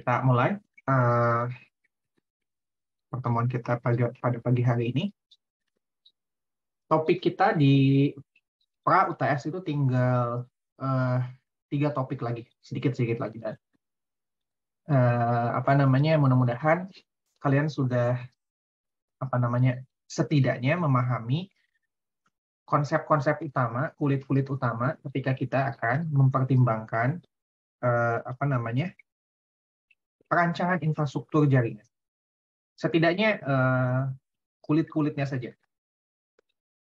kita mulai uh, pertemuan kita pada, pada pagi hari ini. Topik kita di pra UTS itu tinggal uh, tiga topik lagi, sedikit-sedikit lagi. Dan uh, apa namanya, mudah-mudahan kalian sudah apa namanya setidaknya memahami konsep-konsep utama, kulit-kulit utama ketika kita akan mempertimbangkan uh, apa namanya perancangan infrastruktur jaringan. Setidaknya uh, kulit-kulitnya saja.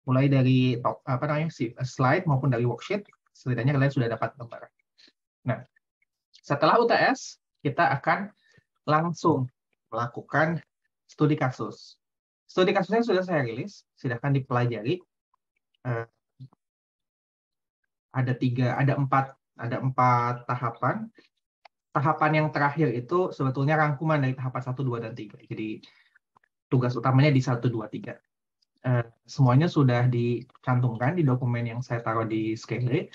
Mulai dari top, apa namanya slide maupun dari worksheet, setidaknya kalian sudah dapat gambaran. Nah, setelah UTS, kita akan langsung melakukan studi kasus. Studi kasusnya sudah saya rilis, silahkan dipelajari. Uh, ada tiga, ada empat, ada empat tahapan tahapan yang terakhir itu sebetulnya rangkuman dari tahapan 1, 2, dan 3. Jadi tugas utamanya di 1, 2, 3. semuanya sudah dicantumkan di dokumen yang saya taruh di Scale.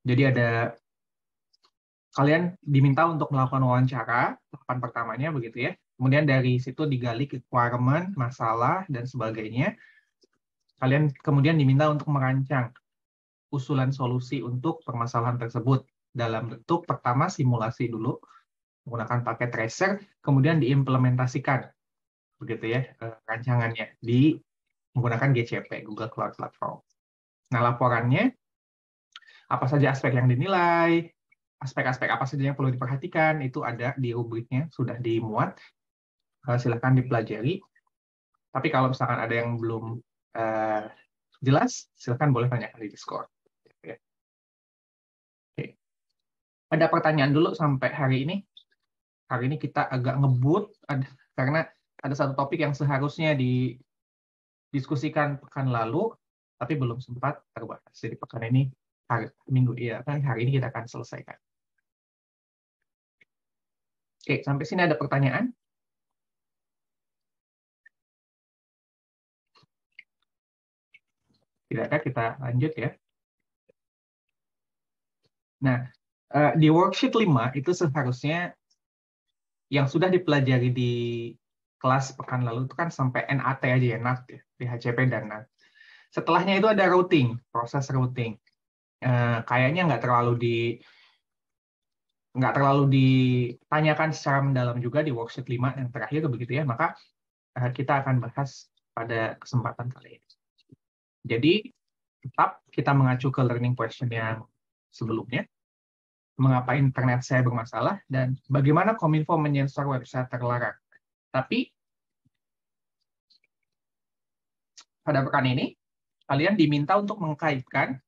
Jadi ada kalian diminta untuk melakukan wawancara, tahapan pertamanya begitu ya. Kemudian dari situ digali requirement, masalah, dan sebagainya. Kalian kemudian diminta untuk merancang usulan solusi untuk permasalahan tersebut dalam bentuk pertama simulasi dulu menggunakan paket tracer, kemudian diimplementasikan begitu ya eh, rancangannya di menggunakan GCP Google Cloud Platform. Nah laporannya apa saja aspek yang dinilai, aspek-aspek apa saja yang perlu diperhatikan itu ada di rubriknya sudah dimuat. Eh, silahkan dipelajari. Tapi kalau misalkan ada yang belum uh, jelas, silahkan boleh tanyakan di Discord. Ada pertanyaan dulu sampai hari ini. Hari ini kita agak ngebut karena ada satu topik yang seharusnya didiskusikan pekan lalu, tapi belum sempat terbahas. Jadi pekan ini hari minggu iya kan hari ini kita akan selesaikan. Oke, sampai sini ada pertanyaan? Tidak ada, kita lanjut ya. Nah, uh, di worksheet 5 itu seharusnya yang sudah dipelajari di kelas pekan lalu itu kan sampai NAT aja ya, NAT ya, DHCP dan NAT. Setelahnya itu ada routing, proses routing. Uh, kayaknya nggak terlalu di nggak terlalu ditanyakan secara mendalam juga di worksheet 5 yang terakhir begitu ya, maka uh, kita akan bahas pada kesempatan kali ini. Jadi tetap kita mengacu ke learning question yang sebelumnya mengapa internet saya bermasalah, dan bagaimana Kominfo menyensor website terlarang. Tapi pada pekan ini, kalian diminta untuk mengkaitkan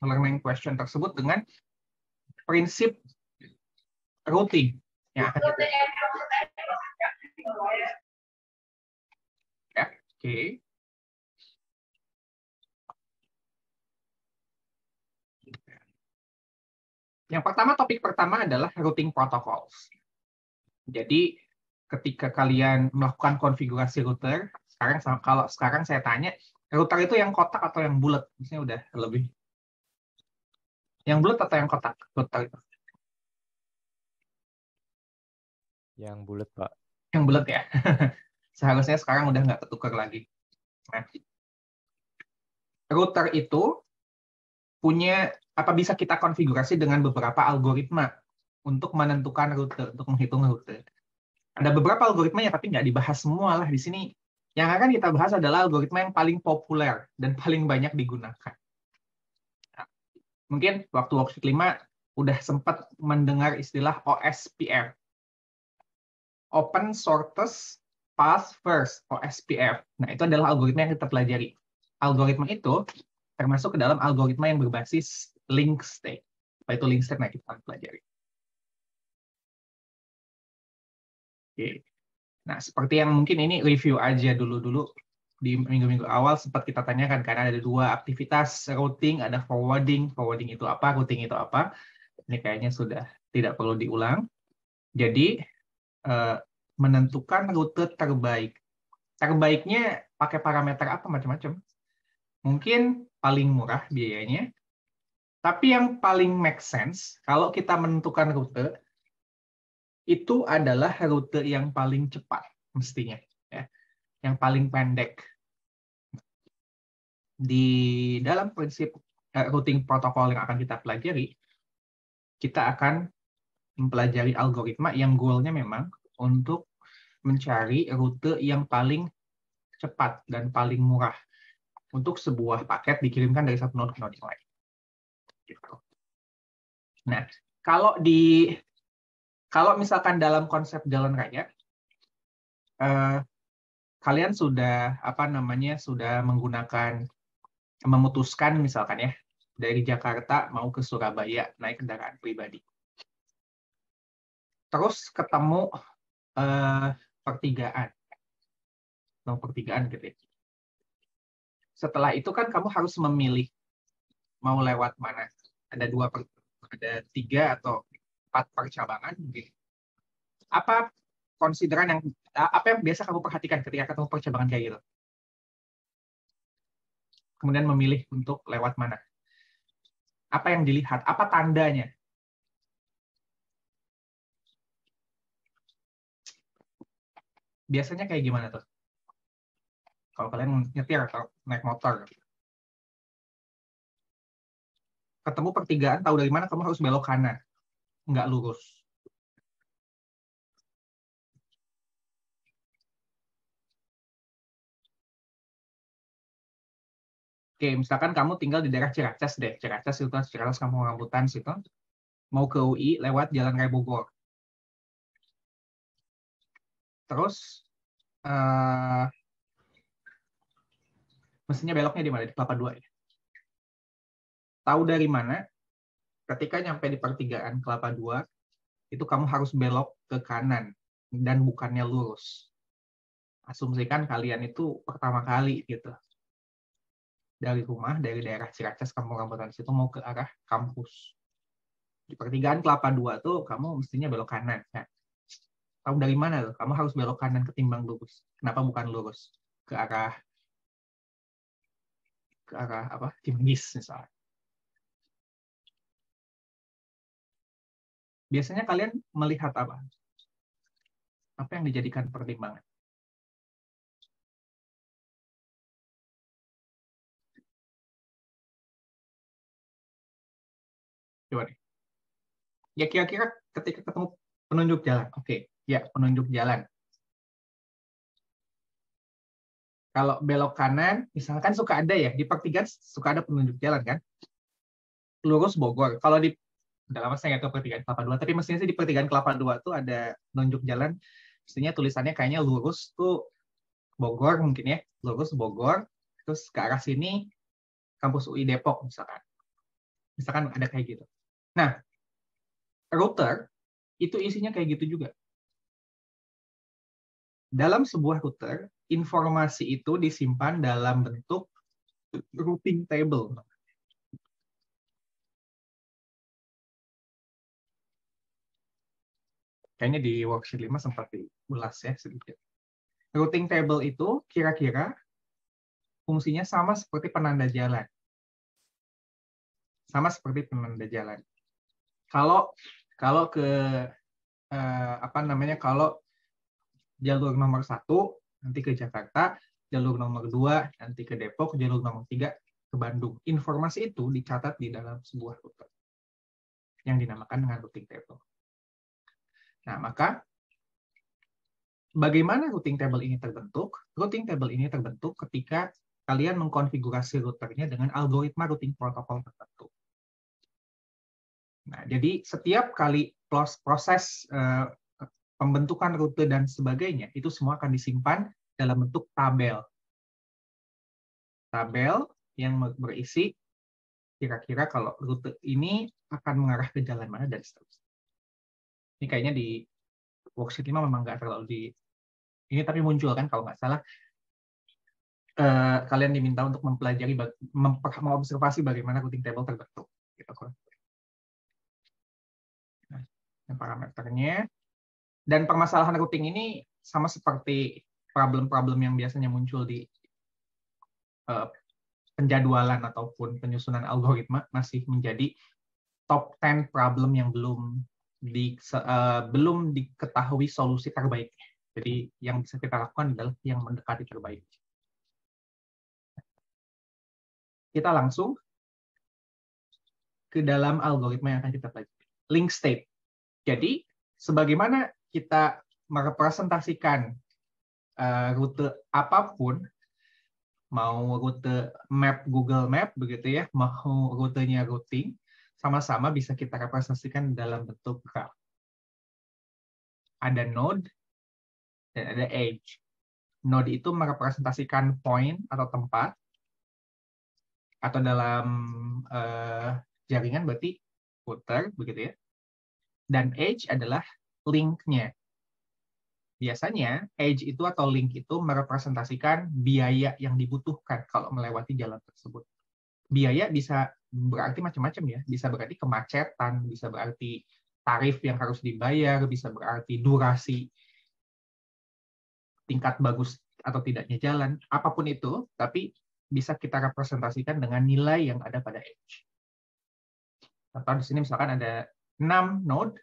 learning question tersebut dengan prinsip routing yang akan kita ya, oke. Okay. Yang pertama, topik pertama adalah routing protocols. Jadi, ketika kalian melakukan konfigurasi router, sekarang kalau sekarang saya tanya, router itu yang kotak atau yang bulat? Misalnya udah lebih. Yang bulat atau yang kotak? Router itu. Yang bulat, Pak. Yang bulat ya. Seharusnya sekarang udah nggak ketukar lagi. Nah, router itu punya apa bisa kita konfigurasi dengan beberapa algoritma untuk menentukan rute, untuk menghitung rute. Ada beberapa algoritma ya, tapi nggak dibahas semua lah di sini. Yang akan kita bahas adalah algoritma yang paling populer dan paling banyak digunakan. Nah, mungkin waktu worksheet 5 udah sempat mendengar istilah OSPF. Open Shortest Path First, OSPF. Nah, itu adalah algoritma yang kita pelajari. Algoritma itu termasuk ke dalam algoritma yang berbasis link state. Apa itu link state? Nah, kita akan pelajari. Oke. Nah, seperti yang mungkin ini review aja dulu-dulu di minggu-minggu awal sempat kita tanyakan karena ada dua aktivitas routing, ada forwarding. Forwarding itu apa? Routing itu apa? Ini kayaknya sudah tidak perlu diulang. Jadi eh, menentukan rute terbaik. Terbaiknya pakai parameter apa macam-macam. Mungkin paling murah biayanya. Tapi yang paling make sense, kalau kita menentukan rute, itu adalah rute yang paling cepat mestinya, ya, yang paling pendek. Di dalam prinsip uh, routing protokol yang akan kita pelajari, kita akan mempelajari algoritma yang goalnya memang untuk mencari rute yang paling cepat dan paling murah untuk sebuah paket dikirimkan dari satu node ke node yang lain. Gitu. Nah, kalau di kalau misalkan dalam konsep jalan raya, eh, kalian sudah apa namanya sudah menggunakan memutuskan misalkan ya dari Jakarta mau ke Surabaya naik kendaraan pribadi. Terus ketemu eh, pertigaan atau pertigaan gitu ya. Setelah itu kan kamu harus memilih mau lewat mana. Ada dua, ada tiga atau empat percabangan. Gitu. Apa konsideran yang apa yang biasa kamu perhatikan ketika ketemu percabangan kayak gitu? Kemudian memilih untuk lewat mana? Apa yang dilihat? Apa tandanya? Biasanya kayak gimana tuh? Kalau kalian nyetir atau naik motor. Ketemu pertigaan, tahu dari mana kamu harus belok kanan. Nggak lurus. Oke, misalkan kamu tinggal di daerah Ciracas deh. Ciracas itu Ciracas kamu rambutan situ. Mau ke UI lewat Jalan Raya Bogor. Terus uh, mestinya beloknya di mana? Di Kelapa Dua ya. Tahu dari mana? Ketika nyampe di pertigaan Kelapa Dua, itu kamu harus belok ke kanan dan bukannya lurus. Asumsikan kalian itu pertama kali gitu. Dari rumah, dari daerah Ciracas, kampung rambutan situ mau ke arah kampus. Di pertigaan Kelapa Dua tuh kamu mestinya belok kanan. Ya. Tahu dari mana tuh? Kamu harus belok kanan ketimbang lurus. Kenapa bukan lurus? Ke arah ke arah apa Cimanggis misalnya. Biasanya kalian melihat apa? Apa yang dijadikan pertimbangan? Coba nih. Ya kira-kira ketika ketemu penunjuk jalan. Oke, ya penunjuk jalan. Kalau belok kanan, misalkan suka ada ya, di pertigaan suka ada penunjuk jalan kan? Lurus Bogor. Kalau di udah lama saya nggak tahu pertigaan Kelapa Dua, tapi mestinya sih di pertigaan Kelapa Dua tuh ada penunjuk jalan, mestinya tulisannya kayaknya lurus tuh Bogor mungkin ya, lurus Bogor, terus ke arah sini kampus UI Depok misalkan. Misalkan ada kayak gitu. Nah, router itu isinya kayak gitu juga. Dalam sebuah router, informasi itu disimpan dalam bentuk routing table. Kayaknya di worksheet 5 sempat diulas ya sedikit. Routing table itu kira-kira fungsinya sama seperti penanda jalan. Sama seperti penanda jalan. Kalau kalau ke eh, apa namanya kalau jalur nomor satu nanti ke Jakarta, jalur nomor 2 nanti ke Depok, jalur nomor 3 ke Bandung. Informasi itu dicatat di dalam sebuah rute yang dinamakan dengan routing table. Nah, maka bagaimana routing table ini terbentuk? Routing table ini terbentuk ketika kalian mengkonfigurasi routernya dengan algoritma routing protokol tertentu. Nah, jadi setiap kali proses uh, pembentukan rute dan sebagainya, itu semua akan disimpan dalam bentuk tabel. Tabel yang berisi kira-kira kalau rute ini akan mengarah ke jalan mana dan seterusnya. Ini kayaknya di worksheet 5 memang nggak terlalu di ini tapi muncul kan kalau nggak salah eh, kalian diminta untuk mempelajari mengobservasi bagaimana routing table terbentuk gitu Nah, parameternya dan permasalahan routing ini sama seperti problem-problem yang biasanya muncul di uh, penjadwalan ataupun penyusunan algoritma masih menjadi top 10 problem yang belum di, uh, belum diketahui solusi terbaik. Jadi yang bisa kita lakukan adalah yang mendekati terbaik. Kita langsung ke dalam algoritma yang akan kita pelajari. Link state. Jadi, sebagaimana kita merepresentasikan uh, rute apa pun, mau rute map Google Map begitu ya, mau rutenya routing, sama-sama bisa kita representasikan dalam bentuk graph. Ada node dan ada edge. Node itu merepresentasikan point atau tempat, atau dalam uh, jaringan berarti router begitu ya. Dan edge adalah link-nya. Biasanya edge itu atau link itu merepresentasikan biaya yang dibutuhkan kalau melewati jalan tersebut. Biaya bisa berarti macam-macam ya, bisa berarti kemacetan, bisa berarti tarif yang harus dibayar, bisa berarti durasi tingkat bagus atau tidaknya jalan, apa pun itu, tapi bisa kita representasikan dengan nilai yang ada pada edge. Contoh di sini misalkan ada 6 node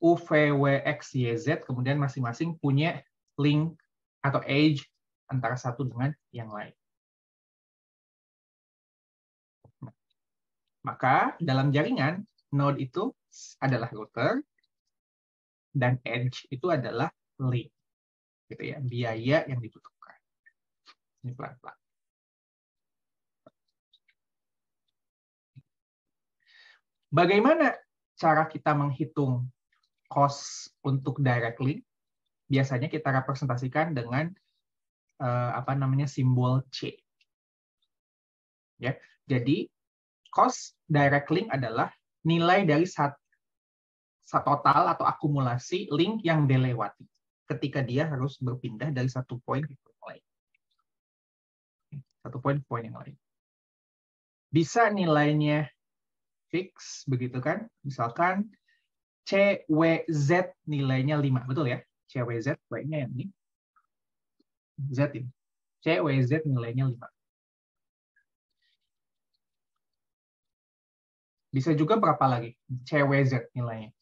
U, V, W, X, Y, Z, kemudian masing-masing punya link atau edge antara satu dengan yang lain. Maka dalam jaringan, node itu adalah router, dan edge itu adalah link. Gitu ya, biaya yang dibutuhkan. Ini pelan-pelan. Bagaimana cara kita menghitung cost untuk direct link? Biasanya kita representasikan dengan uh, apa namanya simbol C. Ya, jadi cost direct link adalah nilai dari satu total atau akumulasi link yang dilewati ketika dia harus berpindah dari satu poin ke poin lain. Satu poin ke poin yang lain. Bisa nilainya fix begitu kan? Misalkan CWZ nilainya 5, betul ya? CWZ baiknya yang ini. Z ini. CWZ nilainya 5. Bisa juga berapa lagi? CWZ nilainya.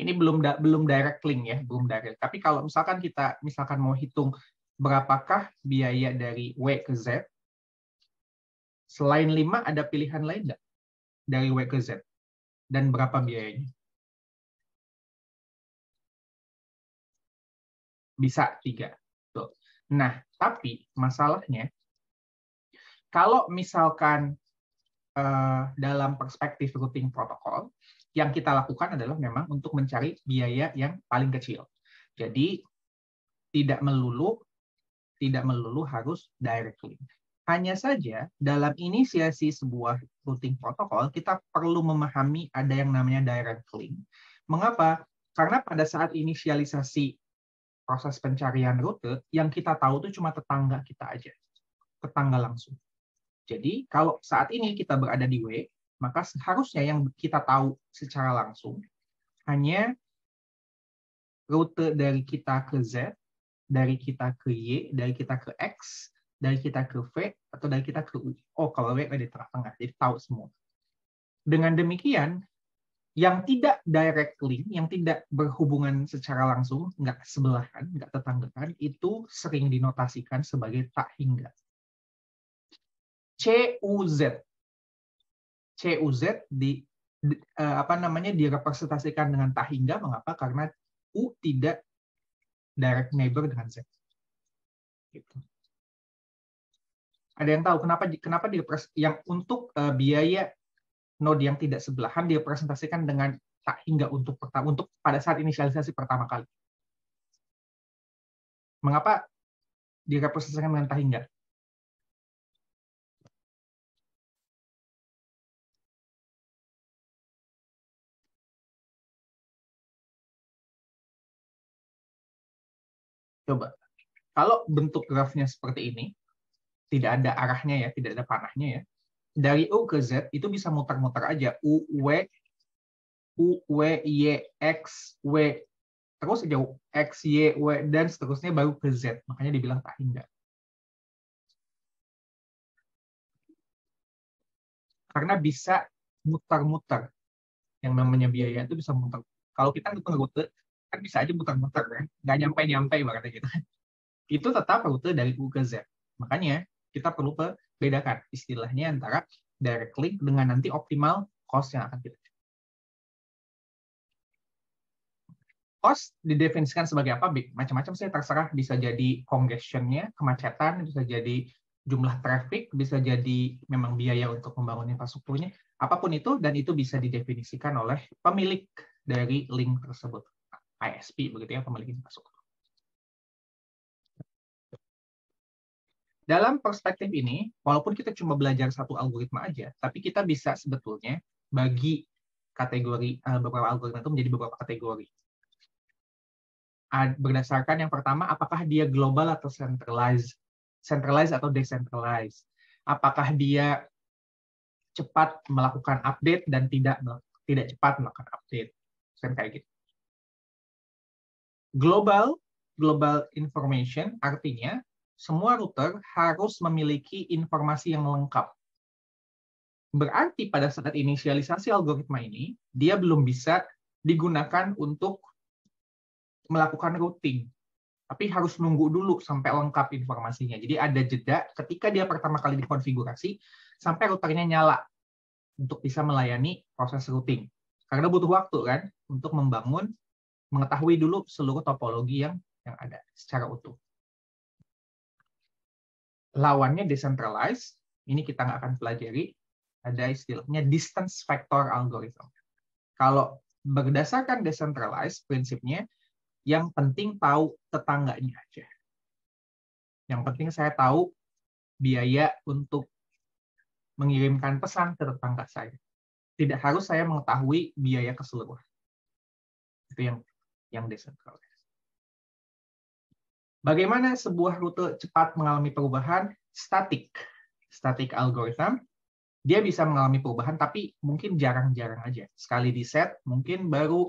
Ini belum belum direct link ya, belum direct. Tapi kalau misalkan kita misalkan mau hitung berapakah biaya dari W ke Z, selain 5 ada pilihan lain nggak dari W ke Z? Dan berapa biayanya? Bisa tiga. Nah, tapi masalahnya kalau misalkan uh, dalam perspektif routing protokol, yang kita lakukan adalah memang untuk mencari biaya yang paling kecil. Jadi tidak melulu tidak melulu harus direct link. Hanya saja dalam inisiasi sebuah routing protokol kita perlu memahami ada yang namanya direct link. Mengapa? Karena pada saat inisialisasi proses pencarian rute yang kita tahu itu cuma tetangga kita aja. Tetangga langsung. Jadi kalau saat ini kita berada di W, maka seharusnya yang kita tahu secara langsung hanya rute dari kita ke Z, dari kita ke Y, dari kita ke X, dari kita ke V, atau dari kita ke U. Oh, kalau W di tengah-tengah, jadi tahu semua. Dengan demikian, yang tidak direct link, yang tidak berhubungan secara langsung, nggak sebelahan, nggak tetanggaan, itu sering dinotasikan sebagai tak hingga. CUZ CUZ di, di uh, apa namanya direpresentasikan dengan tahingga mengapa? Karena U tidak direct neighbor dengan Z. Gitu. Ada yang tahu kenapa kenapa di yang untuk uh, biaya node yang tidak sebelahan direpresentasikan dengan tak hingga untuk pertama untuk pada saat inisialisasi pertama kali. Mengapa direpresentasikan dengan tak hingga? Coba, kalau bentuk grafnya seperti ini, tidak ada arahnya ya, tidak ada panahnya ya. Dari U ke Z itu bisa muter-muter aja. U, W, U, W, Y, X, W, terus sejauh X, Y, W, dan seterusnya baru ke Z. Makanya dibilang tak hingga. Karena bisa muter-muter. Yang namanya biaya itu bisa muter. Kalau kita ngitung rute, kan bisa aja muter-muter. Kan? Nggak nyampe-nyampe ibaratnya gitu. Itu tetap rute dari U ke Z. Makanya kita perlu bedakan istilahnya antara direct link dengan nanti optimal cost yang akan kita cost didefinisikan sebagai apa? Macam-macam sih terserah bisa jadi congestionnya, kemacetan, bisa jadi jumlah traffic, bisa jadi memang biaya untuk membangun infrastrukturnya, apa pun itu dan itu bisa didefinisikan oleh pemilik dari link tersebut, ISP begitu ya pemilik infrastruktur. Dalam perspektif ini, walaupun kita cuma belajar satu algoritma aja, tapi kita bisa sebetulnya bagi kategori eh, beberapa algoritma itu menjadi beberapa kategori berdasarkan yang pertama apakah dia global atau centralized, centralized atau decentralized. Apakah dia cepat melakukan update dan tidak tidak cepat melakukan update. Misalnya kayak gitu. Global global information artinya semua router harus memiliki informasi yang lengkap. Berarti pada saat inisialisasi algoritma ini, dia belum bisa digunakan untuk melakukan routing. Tapi harus nunggu dulu sampai lengkap informasinya. Jadi ada jeda ketika dia pertama kali dikonfigurasi sampai routernya nyala untuk bisa melayani proses routing. Karena butuh waktu kan untuk membangun, mengetahui dulu seluruh topologi yang yang ada secara utuh. Lawannya decentralized, ini kita nggak akan pelajari, ada istilahnya distance factor algorithm. Kalau berdasarkan decentralized, prinsipnya yang penting tahu tetangganya aja. Yang penting saya tahu biaya untuk mengirimkan pesan ke tetangga saya. Tidak harus saya mengetahui biaya keseluruhan. Itu yang yang decentralized. Bagaimana sebuah rute cepat mengalami perubahan? Static. Static algorithm. Dia bisa mengalami perubahan, tapi mungkin jarang-jarang aja. Sekali di set, mungkin baru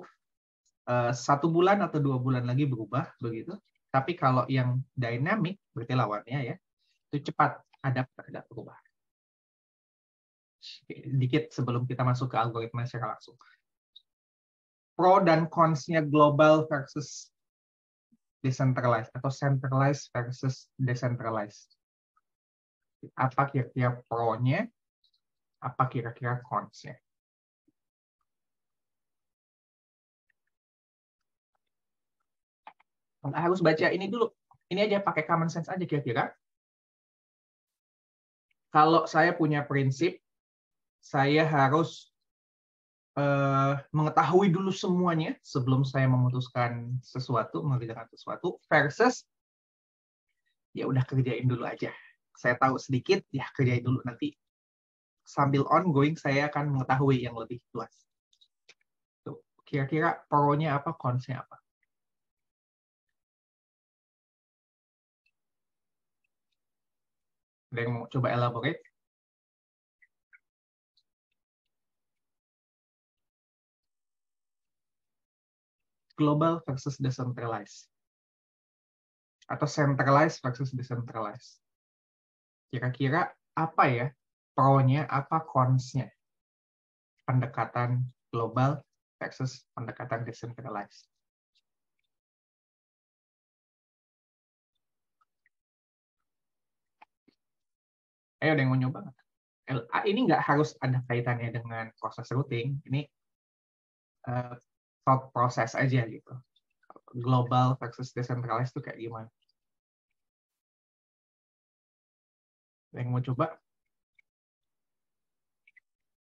Eh, satu bulan atau dua bulan lagi berubah begitu. Tapi kalau yang dynamic berarti lawannya ya itu cepat ada terhadap perubahan. Dikit sebelum kita masuk ke algoritma secara langsung. Pro dan cons-nya global versus decentralized atau centralized versus decentralized. Apa kira-kira pro-nya? Apa kira-kira cons-nya? harus baca ini dulu. Ini aja pakai common sense aja kira-kira. Kalau saya punya prinsip, saya harus uh, mengetahui dulu semuanya sebelum saya memutuskan sesuatu, mengerjakan sesuatu, versus ya udah kerjain dulu aja. Saya tahu sedikit, ya kerjain dulu nanti. Sambil ongoing, saya akan mengetahui yang lebih luas. Kira-kira pro-nya apa, cons-nya apa. Ada yang mau coba elaborate? Global versus decentralized. Atau centralized versus decentralized. Kira-kira apa ya pro-nya, apa cons-nya? Pendekatan global versus pendekatan decentralized. ayo ada yang mau nyoba nggak? LA ini nggak harus ada kaitannya dengan proses routing. Ini uh, process aja gitu. Global versus decentralized itu kayak gimana? Yang mau coba?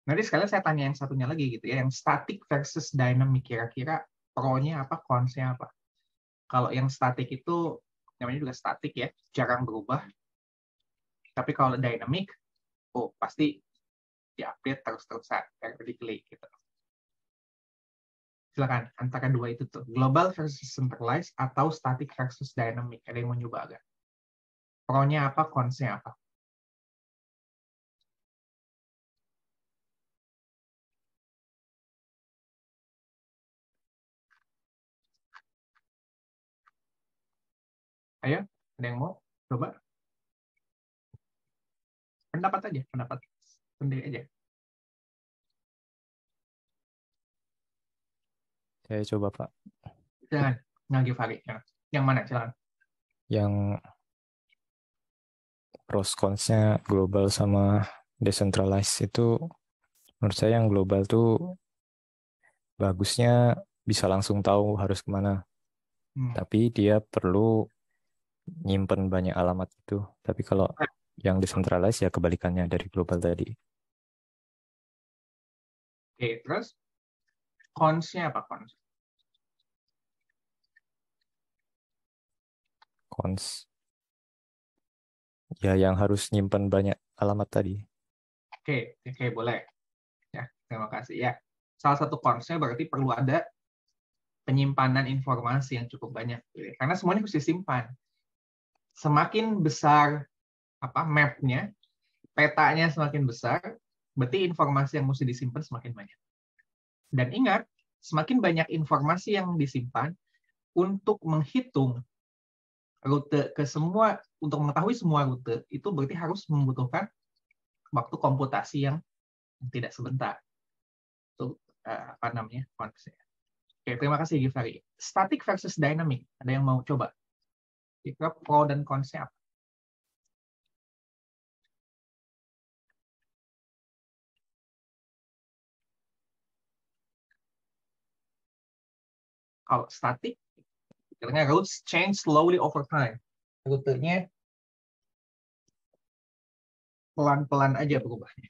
Nanti sekalian saya tanya yang satunya lagi gitu ya, yang static versus dynamic kira-kira pro-nya apa, cons-nya apa? Kalau yang static itu namanya juga static ya, jarang berubah, tapi kalau dynamic, oh pasti diupdate terus-terusan, periodically gitu silakan antara dua itu tuh. Global versus centralized atau static versus dynamic. Ada yang mau nyoba agak? Pro-nya apa konsep apa? Ayo, ada yang mau coba? Pendapat aja, pendapat. Sendiri aja. Saya coba, Pak. Jangan, Nagi Fari. Yang mana? Silakan. Yang pros cons-nya global sama decentralized itu menurut saya yang global tuh bagusnya bisa langsung tahu harus ke mana. Hmm. Tapi dia perlu nyimpen banyak alamat itu. Tapi kalau yang decentralized ya kebalikannya dari global tadi. Oke, terus cons-nya apa cons? Cons. Ya yang harus nyimpan banyak alamat tadi. Oke, oke boleh. Ya, terima kasih ya. Salah satu cons-nya berarti perlu ada penyimpanan informasi yang cukup banyak. Karena semuanya harus disimpan. Semakin besar apa mapnya, petanya semakin besar, berarti informasi yang mesti disimpan semakin banyak. Dan ingat, semakin banyak informasi yang disimpan untuk menghitung rute ke semua untuk mengetahui semua rute itu berarti harus membutuhkan waktu komputasi yang tidak sebentar. Itu uh, apa namanya konsep. Oke, terima kasih Givari. Static versus dynamic. Ada yang mau coba? Kira pro dan konsep Kalau static, karena routes change slowly over time. Rutenya pelan-pelan aja berubahnya.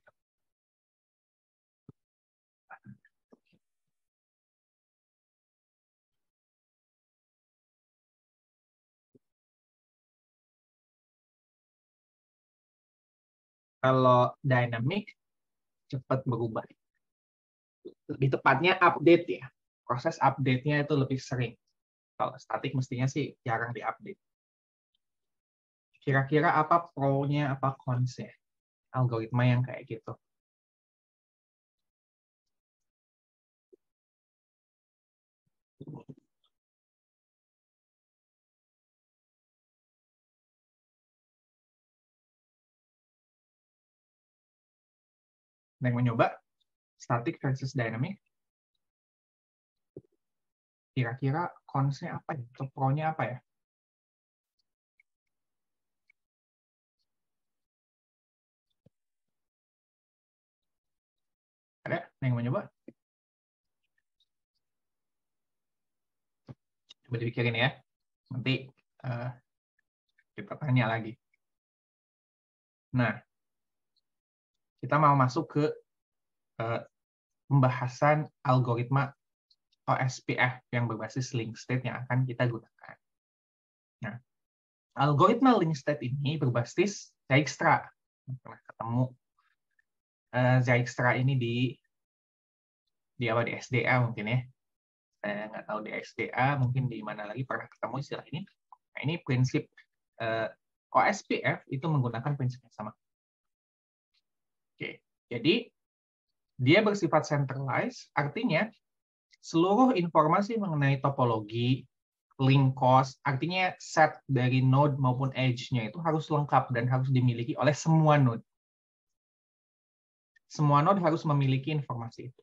Kalau dynamic cepat berubah. Lebih tepatnya update ya proses update-nya itu lebih sering. Kalau statik mestinya sih jarang diupdate. Kira-kira apa pro-nya, apa cons-nya? Algoritma yang kayak gitu. Yang mencoba static versus dynamic kira-kira konsnya apa ya? Atau pro-nya apa ya? Ada yang mau nyoba? Coba dipikirin ya. Nanti uh, kita tanya lagi. Nah, kita mau masuk ke uh, pembahasan algoritma OSPF yang berbasis link state yang akan kita gunakan. Nah, algoritma link state ini berbasis Dijkstra. Pernah ketemu uh, ini di di apa di SDA mungkin ya. Saya nggak tahu di SDA, mungkin di mana lagi pernah ketemu istilah ini. Nah, ini prinsip eh, OSPF itu menggunakan prinsip yang sama. Oke, jadi dia bersifat centralized, artinya seluruh informasi mengenai topologi, link cost, artinya set dari node maupun edge-nya itu harus lengkap dan harus dimiliki oleh semua node. Semua node harus memiliki informasi itu.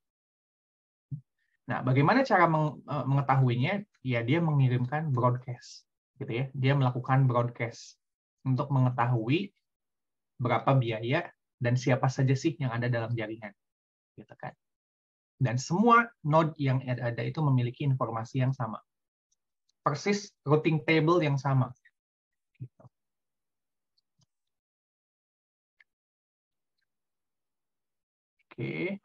Nah, bagaimana cara eh, mengetahuinya? Ya, dia mengirimkan broadcast, gitu ya. Dia melakukan broadcast untuk mengetahui berapa biaya dan siapa saja sih yang ada dalam jaringan, gitu kan. Dan semua node yang ada itu memiliki informasi yang sama. Persis routing table yang sama. Gitu. Oke.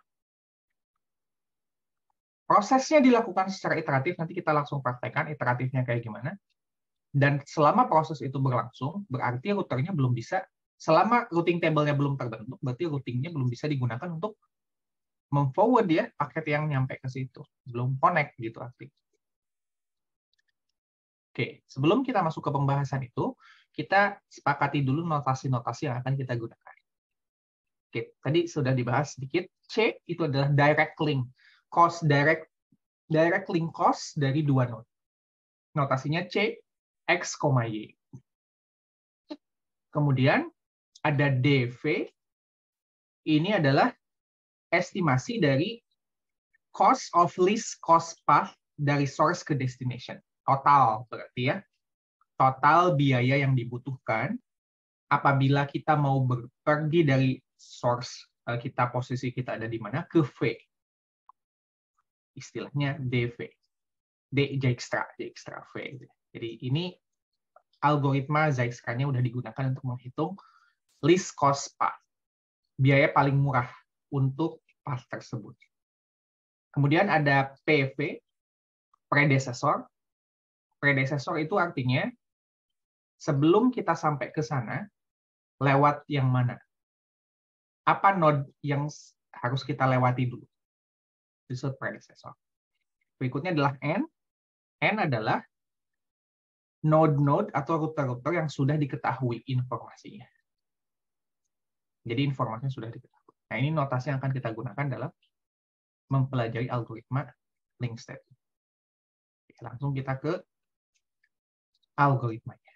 Prosesnya dilakukan secara iteratif, nanti kita langsung praktekkan iteratifnya kayak gimana. Dan selama proses itu berlangsung, berarti routernya belum bisa, selama routing table-nya belum terbentuk, berarti routingnya belum bisa digunakan untuk memforward dia paket yang nyampe ke situ. Belum connect gitu artinya. Oke, sebelum kita masuk ke pembahasan itu, kita sepakati dulu notasi-notasi yang akan kita gunakan. Oke, tadi sudah dibahas sedikit. C itu adalah direct link. Cost direct direct link cost dari dua node. Notasinya C, X, Y. Kemudian ada DV. Ini adalah estimasi dari cost of least cost path dari source ke destination. Total berarti ya. Total biaya yang dibutuhkan apabila kita mau pergi dari source eh, kita posisi kita ada di mana ke V. Istilahnya DV. D Dijkstra, Dijkstra V. Jadi ini algoritma Zijkstra-nya udah digunakan untuk menghitung least cost path. Biaya paling murah untuk path tersebut. Kemudian ada PV, predecessor. Predecessor itu artinya sebelum kita sampai ke sana, lewat yang mana? Apa node yang harus kita lewati dulu? Disebut predecessor. Berikutnya adalah N. N adalah node-node atau router-router yang sudah diketahui informasinya. Jadi informasinya sudah diketahui. Nah, ini notasi yang akan kita gunakan dalam mempelajari algoritma link state. Langsung kita ke algoritmanya.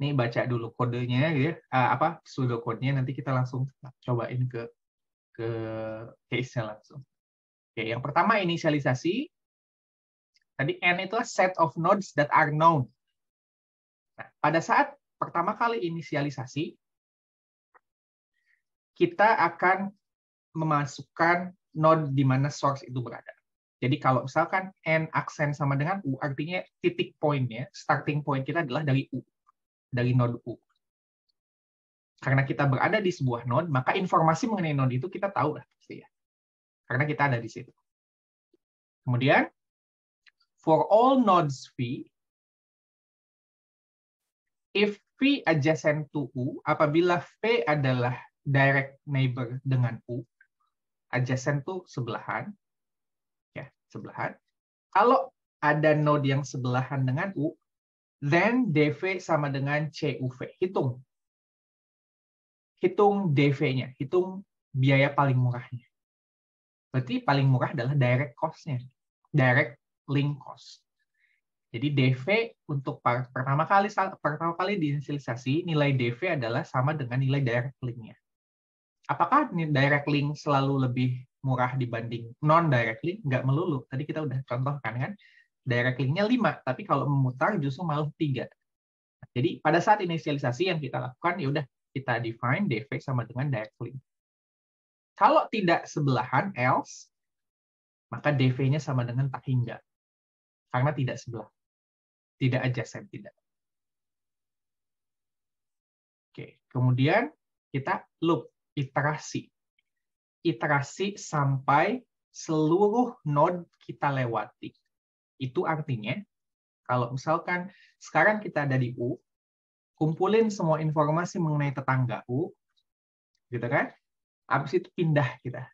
Ini baca dulu kodenya ya, apa pseudocode-nya nanti kita langsung cobain ke ke case-nya langsung. Oke, yang pertama inisialisasi. Tadi N itu set of nodes that are known. Nah, pada saat pertama kali inisialisasi, kita akan memasukkan node di mana source itu berada. Jadi kalau misalkan n aksen sama dengan u, artinya titik poinnya, starting point kita adalah dari u, dari node u. Karena kita berada di sebuah node, maka informasi mengenai node itu kita tahu lah pasti ya. Karena kita ada di situ. Kemudian, for all nodes v, if v adjacent to u, apabila v adalah direct neighbor dengan u, adjacent tuh sebelahan, ya sebelahan. Kalau ada node yang sebelahan dengan U, then DV sama dengan CUV. Hitung. Hitung DV-nya, hitung biaya paling murahnya. Berarti paling murah adalah direct cost-nya. Direct link cost. Jadi DV untuk pertama kali pertama kali diinisialisasi nilai DV adalah sama dengan nilai direct link-nya apakah direct link selalu lebih murah dibanding non direct link? Nggak melulu. Tadi kita udah contohkan kan, direct linknya 5, tapi kalau memutar justru malah 3. Jadi pada saat inisialisasi yang kita lakukan, ya udah kita define dv sama dengan direct link. Kalau tidak sebelahan, else, maka dv-nya sama dengan tak hingga. Karena tidak sebelah. Tidak adjacent, tidak. Oke, kemudian kita loop iterasi. Iterasi sampai seluruh node kita lewati. Itu artinya, kalau misalkan sekarang kita ada di U, kumpulin semua informasi mengenai tetangga U, gitu kan? Habis itu pindah kita.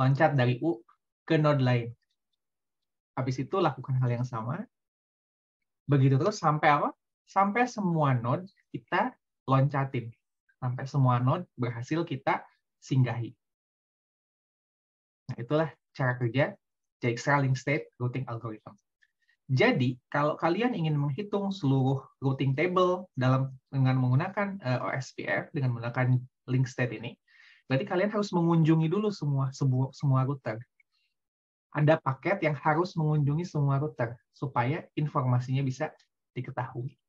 Loncat dari U ke node lain. Habis itu lakukan hal yang sama. Begitu terus sampai apa? Sampai semua node kita loncatin sampai semua node berhasil kita singgahi. Nah, itulah cara kerja Dijkstra Link State Routing Algorithm. Jadi, kalau kalian ingin menghitung seluruh routing table dalam dengan menggunakan uh, eh, OSPF dengan menggunakan link state ini, berarti kalian harus mengunjungi dulu semua semua, semua router. Ada paket yang harus mengunjungi semua router supaya informasinya bisa diketahui.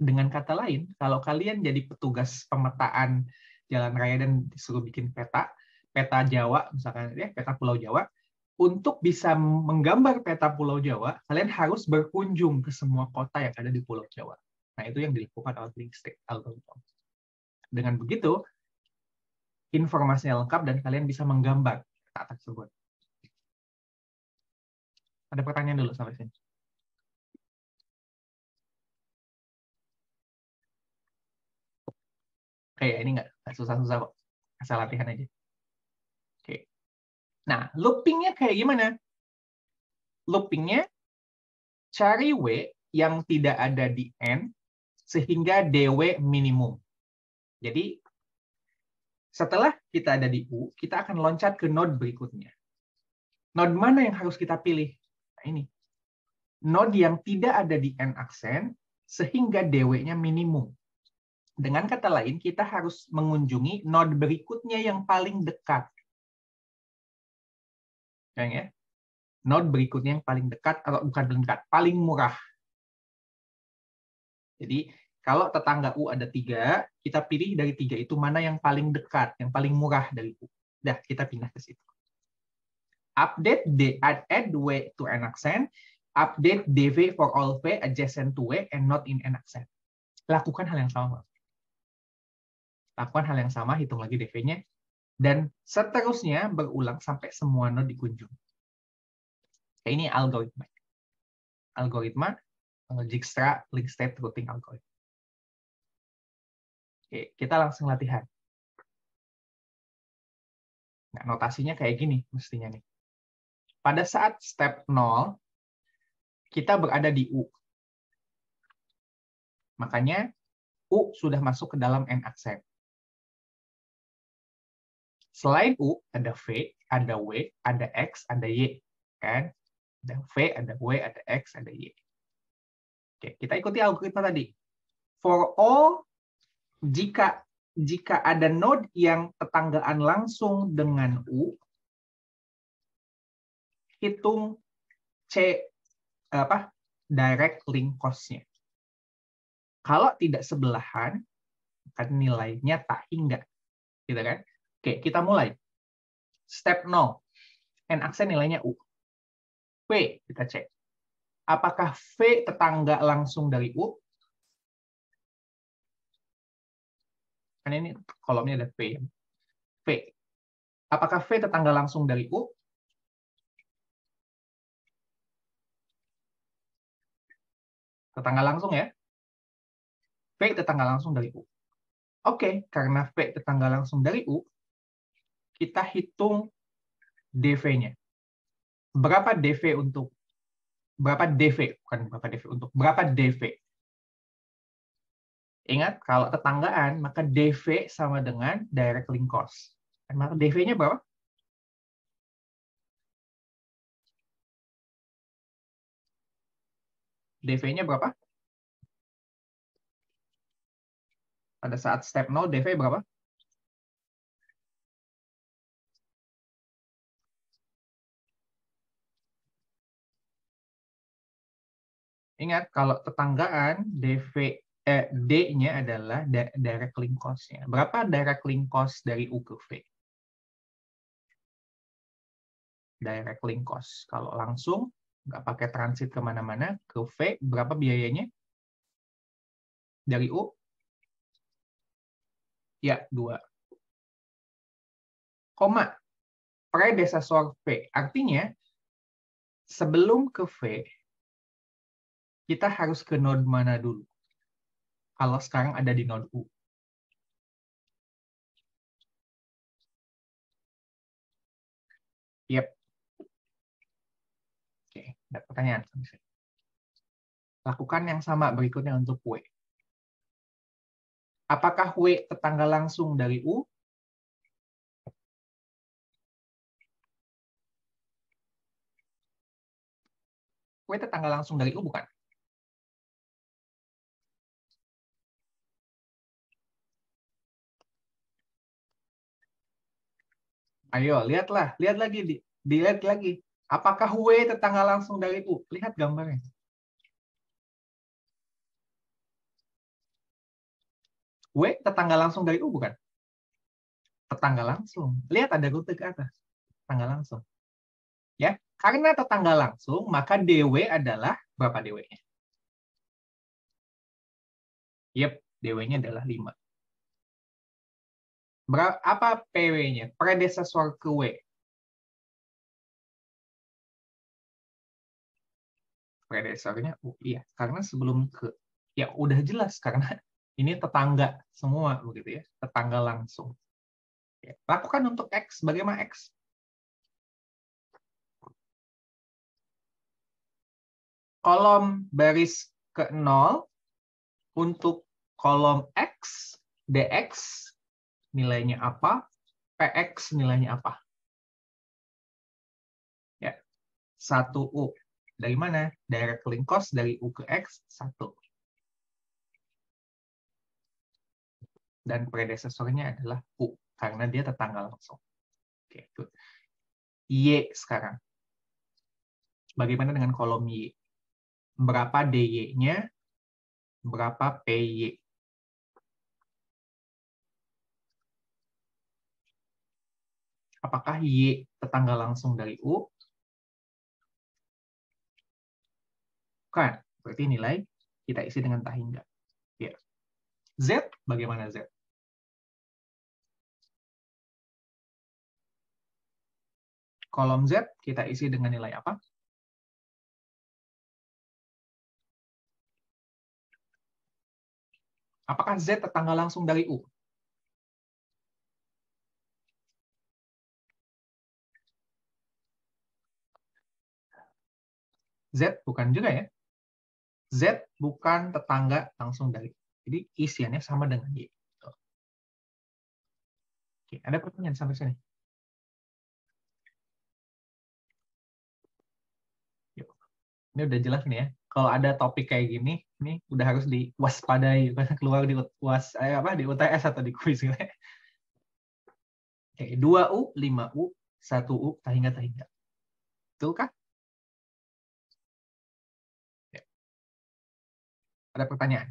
Dengan kata lain, kalau kalian jadi petugas pemetaan jalan raya dan disuruh bikin peta, peta Jawa misalkan ya, peta Pulau Jawa, untuk bisa menggambar peta Pulau Jawa, kalian harus berkunjung ke semua kota yang ada di Pulau Jawa. Nah, itu yang dilakukan oleh state algorithm. Dengan begitu, informasinya lengkap dan kalian bisa menggambar peta tersebut. Ada pertanyaan dulu sampai sini. Oke, ini nggak susah-susah kok. Asal latihan aja. Oke. Nah, loopingnya kayak gimana? Loopingnya cari W yang tidak ada di N sehingga DW minimum. Jadi, setelah kita ada di U, kita akan loncat ke node berikutnya. Node mana yang harus kita pilih? Nah, ini. node yang tidak ada di n aksen sehingga DW-nya minimum. Dengan kata lain, kita harus mengunjungi node berikutnya yang paling dekat. Ya, node berikutnya yang paling dekat, atau bukan dekat, paling murah. Jadi, kalau tetangga U ada tiga, kita pilih dari tiga itu mana yang paling dekat, yang paling murah dari U. Dah, kita pindah ke situ. Update the add, add W to an accent update DV for all V adjacent to W and not in an accent. Lakukan hal yang sama. Lakukan hal yang sama, hitung lagi DV-nya. Dan seterusnya berulang sampai semua node dikunjung. Ini algoritma. Algoritma eh, Dijkstra link state routing algorithm. Oke, kita langsung latihan. Nah, notasinya kayak gini mestinya nih. Pada saat step 0, kita berada di U. Makanya U sudah masuk ke dalam N aksen. Selain U, ada V, ada W, ada X, ada Y. Kan? Ada V, ada W, ada X, ada Y. Oke, kita ikuti algoritma tadi. For all, jika jika ada node yang tetanggaan langsung dengan U, hitung C apa direct link cost-nya. Kalau tidak sebelahan, kan nilainya tak hingga. Gitu kan? Oke, kita mulai. Step 0. N aksen nilainya U. V, kita cek. Apakah V tetangga langsung dari U? Kan ini kolomnya ada V. V. Apakah V tetangga langsung dari U? tetangga langsung ya. V tetangga langsung dari U. Oke, karena V tetangga langsung dari U, kita hitung DV-nya. Berapa DV untuk berapa DV bukan berapa DV untuk berapa DV? Ingat kalau tetanggaan maka DV sama dengan direct link cost. Maka DV-nya berapa? DV-nya berapa? Pada saat step 0, DV berapa? Ingat, kalau tetanggaan, DV eh, D-nya adalah direct link cost-nya. Berapa direct link cost dari U ke V? Direct link cost. Kalau langsung, nggak pakai transit ke mana-mana, ke V, berapa biayanya? Dari U? Ya, 2. Koma, predesesor V. Artinya, sebelum ke V, kita harus ke node mana dulu? Kalau sekarang ada di node U. Yep, ada pertanyaan. Lakukan yang sama berikutnya untuk W. Apakah W tetangga langsung dari U? W tetangga langsung dari U bukan? Ayo, lihatlah, lihat lagi, dilihat lagi. Apakah W tetangga langsung dari U? Lihat gambarnya. W tetangga langsung dari U bukan? Tetangga langsung. Lihat ada rute ke atas. Tetangga langsung. Ya, karena tetangga langsung, maka DW adalah berapa DW-nya? Yep, DW-nya adalah 5. Berapa PW-nya? Predesesor ke W. oh iya karena sebelum ke ya udah jelas karena ini tetangga semua begitu ya tetangga langsung ya, lakukan untuk x bagaimana x kolom baris ke 0 untuk kolom x dx nilainya apa px nilainya apa ya 1u Dari mana? Direct link cost dari U ke X, 1. Dan predesesornya adalah U, karena dia tetangga langsung. Oke, good. Y sekarang. Bagaimana dengan kolom Y? Berapa DY-nya? Berapa PY? Apakah Y tetangga langsung dari U? Bukan. Berarti nilai kita isi dengan tak hingga. Ya. Z, bagaimana Z? Kolom Z kita isi dengan nilai apa? Apakah Z tetangga langsung dari U? Z bukan juga ya. Z bukan tetangga langsung dari. Jadi isiannya sama dengan Y. Oke, ada pertanyaan sampai sini? Yuk. Ini udah jelas nih ya. Kalau ada topik kayak gini, ini udah harus diwaspadai keluar di UAS eh, apa di UTS atau di kuis gitu. Ya. Oke, 2U, 5U, 1U, tahingga tahingga. Betul Ada pertanyaan?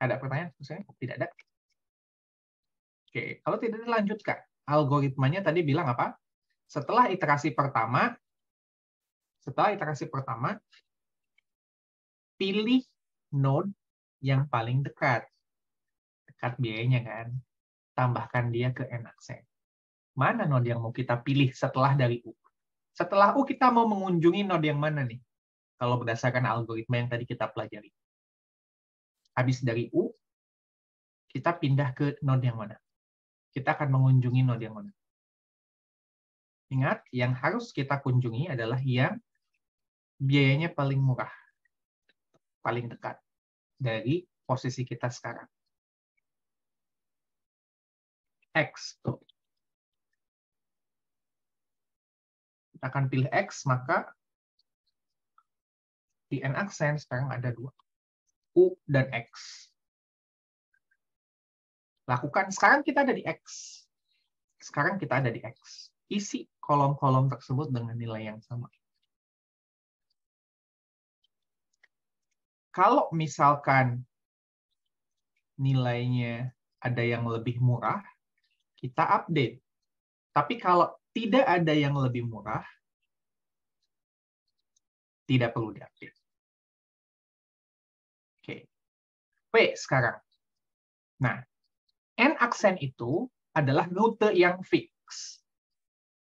Ada pertanyaan? Misalnya, tidak ada. Oke, kalau tidak dilanjutkan, algoritmanya tadi bilang apa? Setelah iterasi pertama, setelah iterasi pertama, pilih node yang paling dekat. Dekat biayanya kan. Tambahkan dia ke n aksen mana node yang mau kita pilih setelah dari U? Setelah U kita mau mengunjungi node yang mana nih? Kalau berdasarkan algoritma yang tadi kita pelajari. Habis dari U, kita pindah ke node yang mana? Kita akan mengunjungi node yang mana? Ingat, yang harus kita kunjungi adalah yang biayanya paling murah, paling dekat dari posisi kita sekarang. X. Tuh. Akan pilih X, maka di N aksen sekarang ada dua. U dan X. Lakukan. Sekarang kita ada di X. Sekarang kita ada di X. Isi kolom-kolom tersebut dengan nilai yang sama. Kalau misalkan nilainya ada yang lebih murah, kita update. Tapi kalau tidak ada yang lebih murah, tidak perlu diupdate. Oke. P sekarang. Nah, N aksen itu adalah rute yang fix.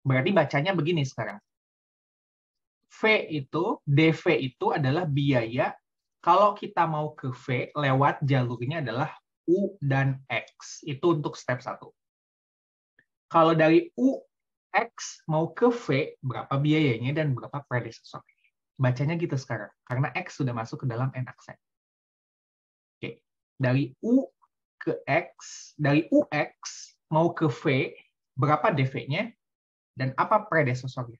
Berarti bacanya begini sekarang. V itu, DV itu adalah biaya kalau kita mau ke V lewat jalurnya adalah U dan X. Itu untuk step 1. Kalau dari U X mau ke V, berapa biayanya dan berapa predecessor. Bacanya gitu sekarang, karena X sudah masuk ke dalam N aksen. Oke, dari U ke X, dari UX mau ke V, berapa DV-nya, dan apa predecessornya.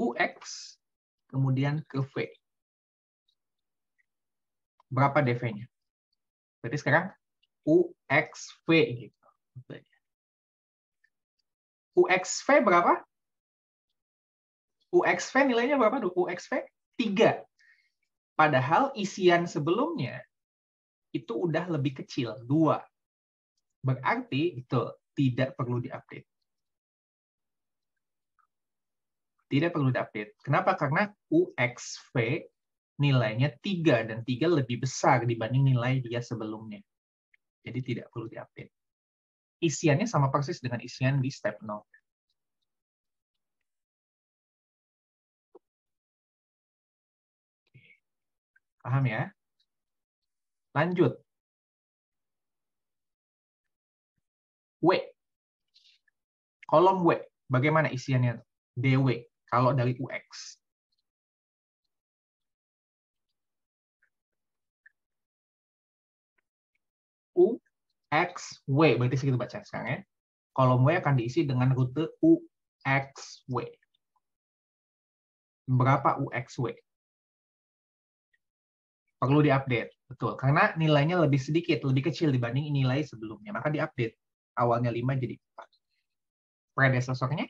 UX, kemudian ke V. Berapa DV-nya? Berarti sekarang UXV gitu. UXV berapa? UXV nilainya berapa? UXV 3. Padahal isian sebelumnya itu udah lebih kecil, 2. Berarti itu tidak perlu diupdate. Tidak perlu diupdate. Kenapa? Karena UXV nilainya 3 dan 3 lebih besar dibanding nilai dia sebelumnya. Jadi tidak perlu diupdate. Isiannya sama persis dengan isian di step 0. Paham ya? Lanjut. W. Kolom W. Bagaimana isiannya? DW. Kalau dari UX. X, W. Berarti segitu baca sekarang ya. Kolom W akan diisi dengan rute U, X, W. Berapa U, X, W? Perlu diupdate. Betul, karena nilainya lebih sedikit, lebih kecil dibanding nilai sebelumnya. Maka diupdate. Awalnya 5 jadi 4. Predesesornya?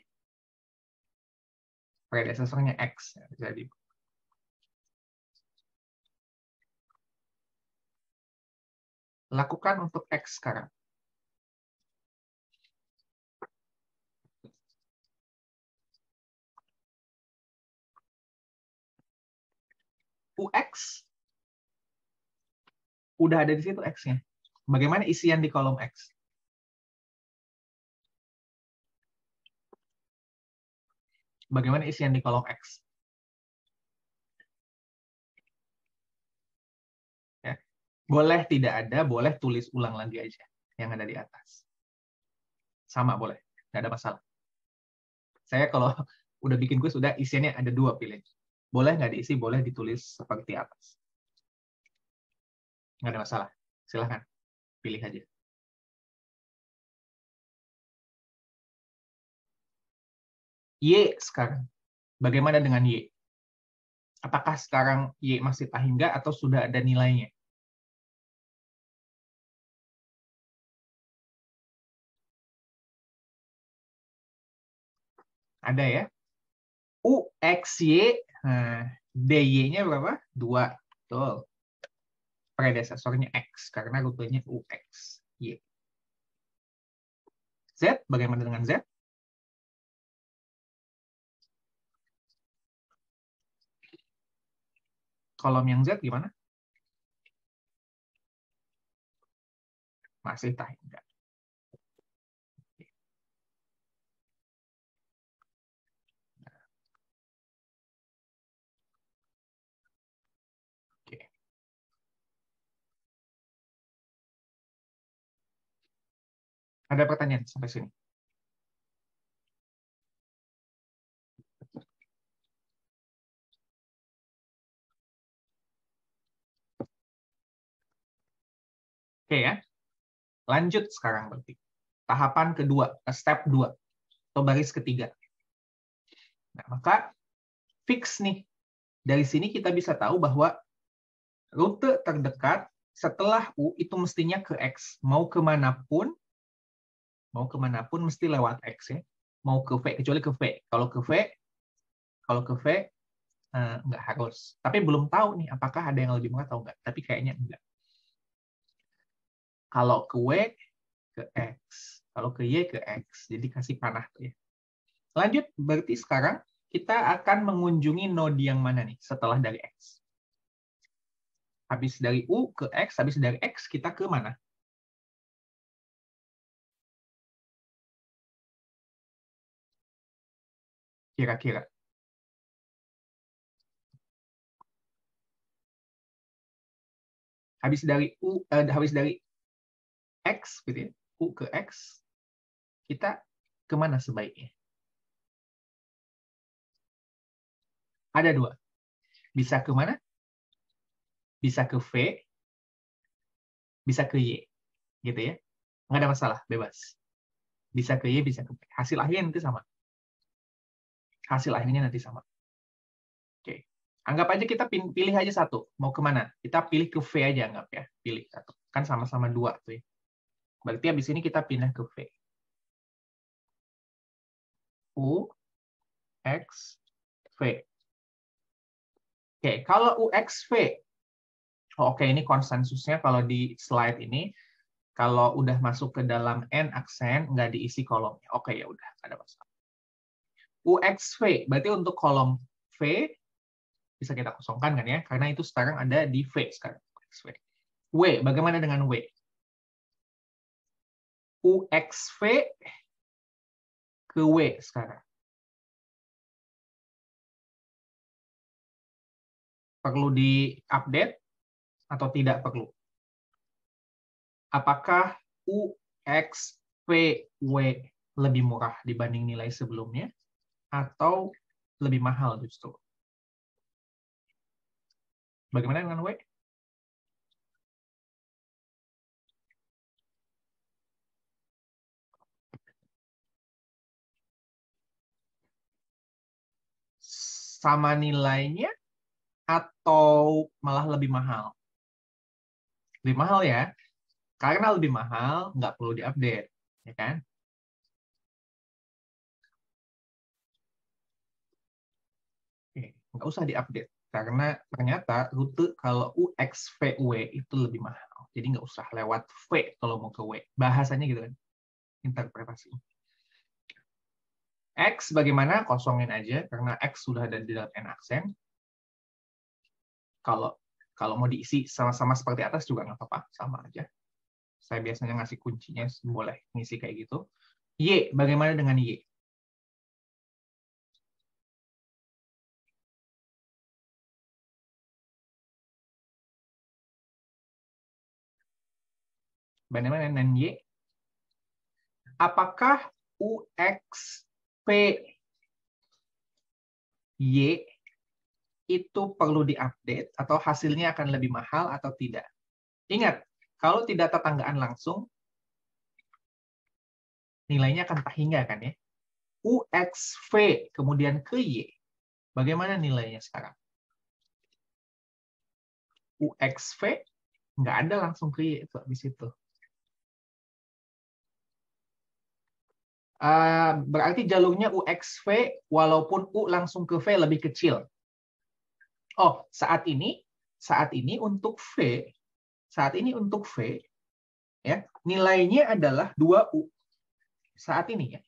Predesesornya X. Jadi lakukan untuk X sekarang. UX udah ada di situ X-nya. Bagaimana isian di kolom X? Bagaimana isian di kolom X? Ya. Boleh tidak ada, boleh tulis ulang lagi aja yang ada di atas. Sama boleh, nggak ada masalah. Saya kalau udah bikin gue sudah isiannya ada dua pilih. Boleh nggak diisi, boleh ditulis seperti atas. Nggak ada masalah. Silahkan. Pilih aja. Y sekarang. Bagaimana dengan Y? Apakah sekarang Y masih tahingga atau sudah ada nilainya? Ada ya. U, X, Y. Nah, DY-nya berapa? 2. Betul predesesornya X karena rutenya UX. Y. Z, bagaimana dengan Z? Kolom yang Z gimana? Masih tak enggak. Ada pertanyaan sampai sini? Oke ya. Lanjut sekarang berarti. Tahapan kedua, step dua atau baris ketiga. Nah, maka fix nih. Dari sini kita bisa tahu bahwa rute terdekat setelah U itu mestinya ke X. Mau ke mana pun, mau ke mana pun mesti lewat X ya. Mau ke V, kecuali ke V. Kalau ke V, kalau ke V, uh, nggak harus. Tapi belum tahu nih, apakah ada yang lebih murah atau enggak. Tapi kayaknya enggak. Kalau ke W, ke X. Kalau ke Y, ke X. Jadi kasih panah tuh ya. Lanjut, berarti sekarang kita akan mengunjungi node yang mana nih setelah dari X. Habis dari U ke X, habis dari X kita ke mana? Kira-kira? Habis dari U, eh, habis dari X, gitu ya, U ke X, kita ke mana sebaiknya? Ada dua. Bisa ke mana? Bisa ke V, bisa ke Y. Gitu ya. Nggak ada masalah, bebas. Bisa ke Y, bisa ke V. Hasil akhirnya nanti sama hasil akhirnya nanti sama. Oke. Anggap aja kita pilih aja satu. Mau ke mana? Kita pilih ke V aja anggap ya. Pilih satu. Kan sama-sama dua tuh ya. Berarti habis ini kita pindah ke V. U, X, V. Oke, kalau UXV, oh, oke ini konsensusnya kalau di slide ini, kalau udah masuk ke dalam N aksen, nggak diisi kolomnya. Oke, ya udah, ada masalah. UXV, berarti untuk kolom V bisa kita kosongkan kan ya, karena itu sekarang ada di V sekarang. UXV. W, bagaimana dengan W? UXV ke W sekarang. Perlu di-update atau tidak perlu? Apakah UXVW lebih murah dibanding nilai sebelumnya? atau lebih mahal justru. Bagaimana dengan W? Sama nilainya atau malah lebih mahal? Lebih mahal ya, karena lebih mahal nggak perlu diupdate, ya kan? Nggak usah diupdate. Karena ternyata rute kalau UXVW itu lebih mahal. Jadi nggak usah lewat V kalau mau ke W. Bahasanya gitu kan. Interpretasi. X bagaimana? Kosongin aja, karena X sudah ada di dalam N aksen. Kalau kalau mau diisi sama-sama seperti atas juga nggak apa-apa, sama aja. Saya biasanya ngasih kuncinya, boleh ngisi kayak gitu. Y, bagaimana dengan Y? Bagaimana dengan Y? Apakah UX P Y itu perlu diupdate atau hasilnya akan lebih mahal atau tidak? Ingat, kalau tidak tetanggaan langsung, nilainya akan tak hingga kan ya. UXV kemudian ke Y, bagaimana nilainya sekarang? UXV nggak ada langsung ke Y itu habis itu. Uh, berarti jalurnya UXV walaupun U langsung ke V lebih kecil. Oh, saat ini saat ini untuk V saat ini untuk V ya, nilainya adalah 2U. Saat ini ya.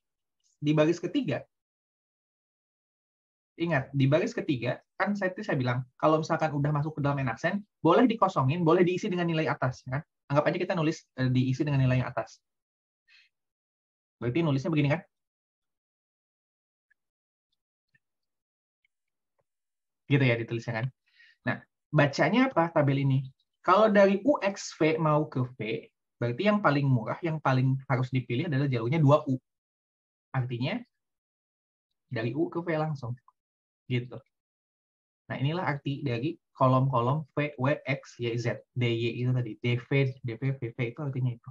Di baris ketiga Ingat, di baris ketiga, kan saya saya bilang, kalau misalkan udah masuk ke dalam aksen, boleh dikosongin, boleh diisi dengan nilai atas. Kan? Anggap aja kita nulis eh, diisi dengan nilai atas. Berarti nulisnya begini kan? Gitu ya ditulisnya kan. Nah, bacanya apa tabel ini? Kalau dari UXV mau ke V, berarti yang paling murah, yang paling harus dipilih adalah jalurnya 2U. Artinya, dari U ke V langsung. Gitu. Nah, inilah arti dari kolom-kolom V, W, X, Y, Z. DY itu tadi. DV, DP, VV itu artinya itu.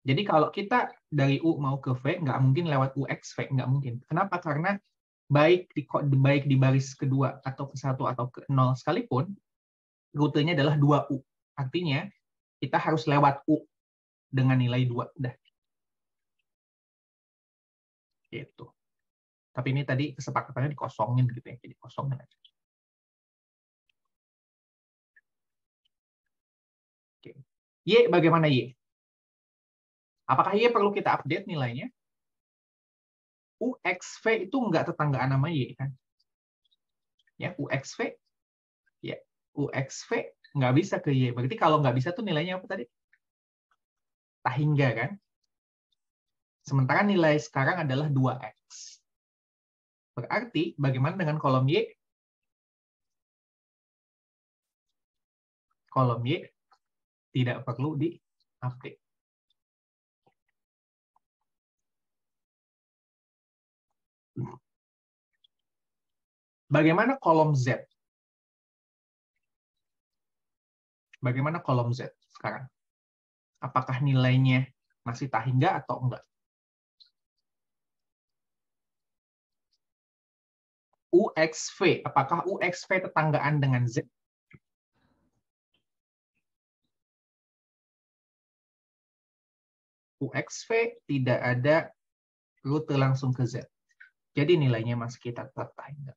Jadi kalau kita dari U mau ke V, nggak mungkin lewat UX V, nggak mungkin. Kenapa? Karena baik di baik di baris kedua atau ke satu atau ke nol sekalipun, rutenya adalah 2U. Artinya kita harus lewat U dengan nilai 2. Udah. Gitu. Tapi ini tadi kesepakatannya dikosongin gitu ya, jadi kosongin aja. Oke. Y bagaimana Y? Apakah Y perlu kita update nilainya? UXV itu enggak tetanggaan sama Y kan? Ya, UXV ya, UXV nggak bisa ke Y. Berarti kalau nggak bisa tuh nilainya apa tadi? Tak hingga kan? Sementara nilai sekarang adalah 2X. Berarti bagaimana dengan kolom Y? Kolom Y tidak perlu di-update. Bagaimana kolom Z? Bagaimana kolom Z sekarang? Apakah nilainya masih tak hingga atau enggak? UXV, apakah UXV tetanggaan dengan Z? UXV tidak ada rute langsung ke Z. Jadi nilainya masih kita hingga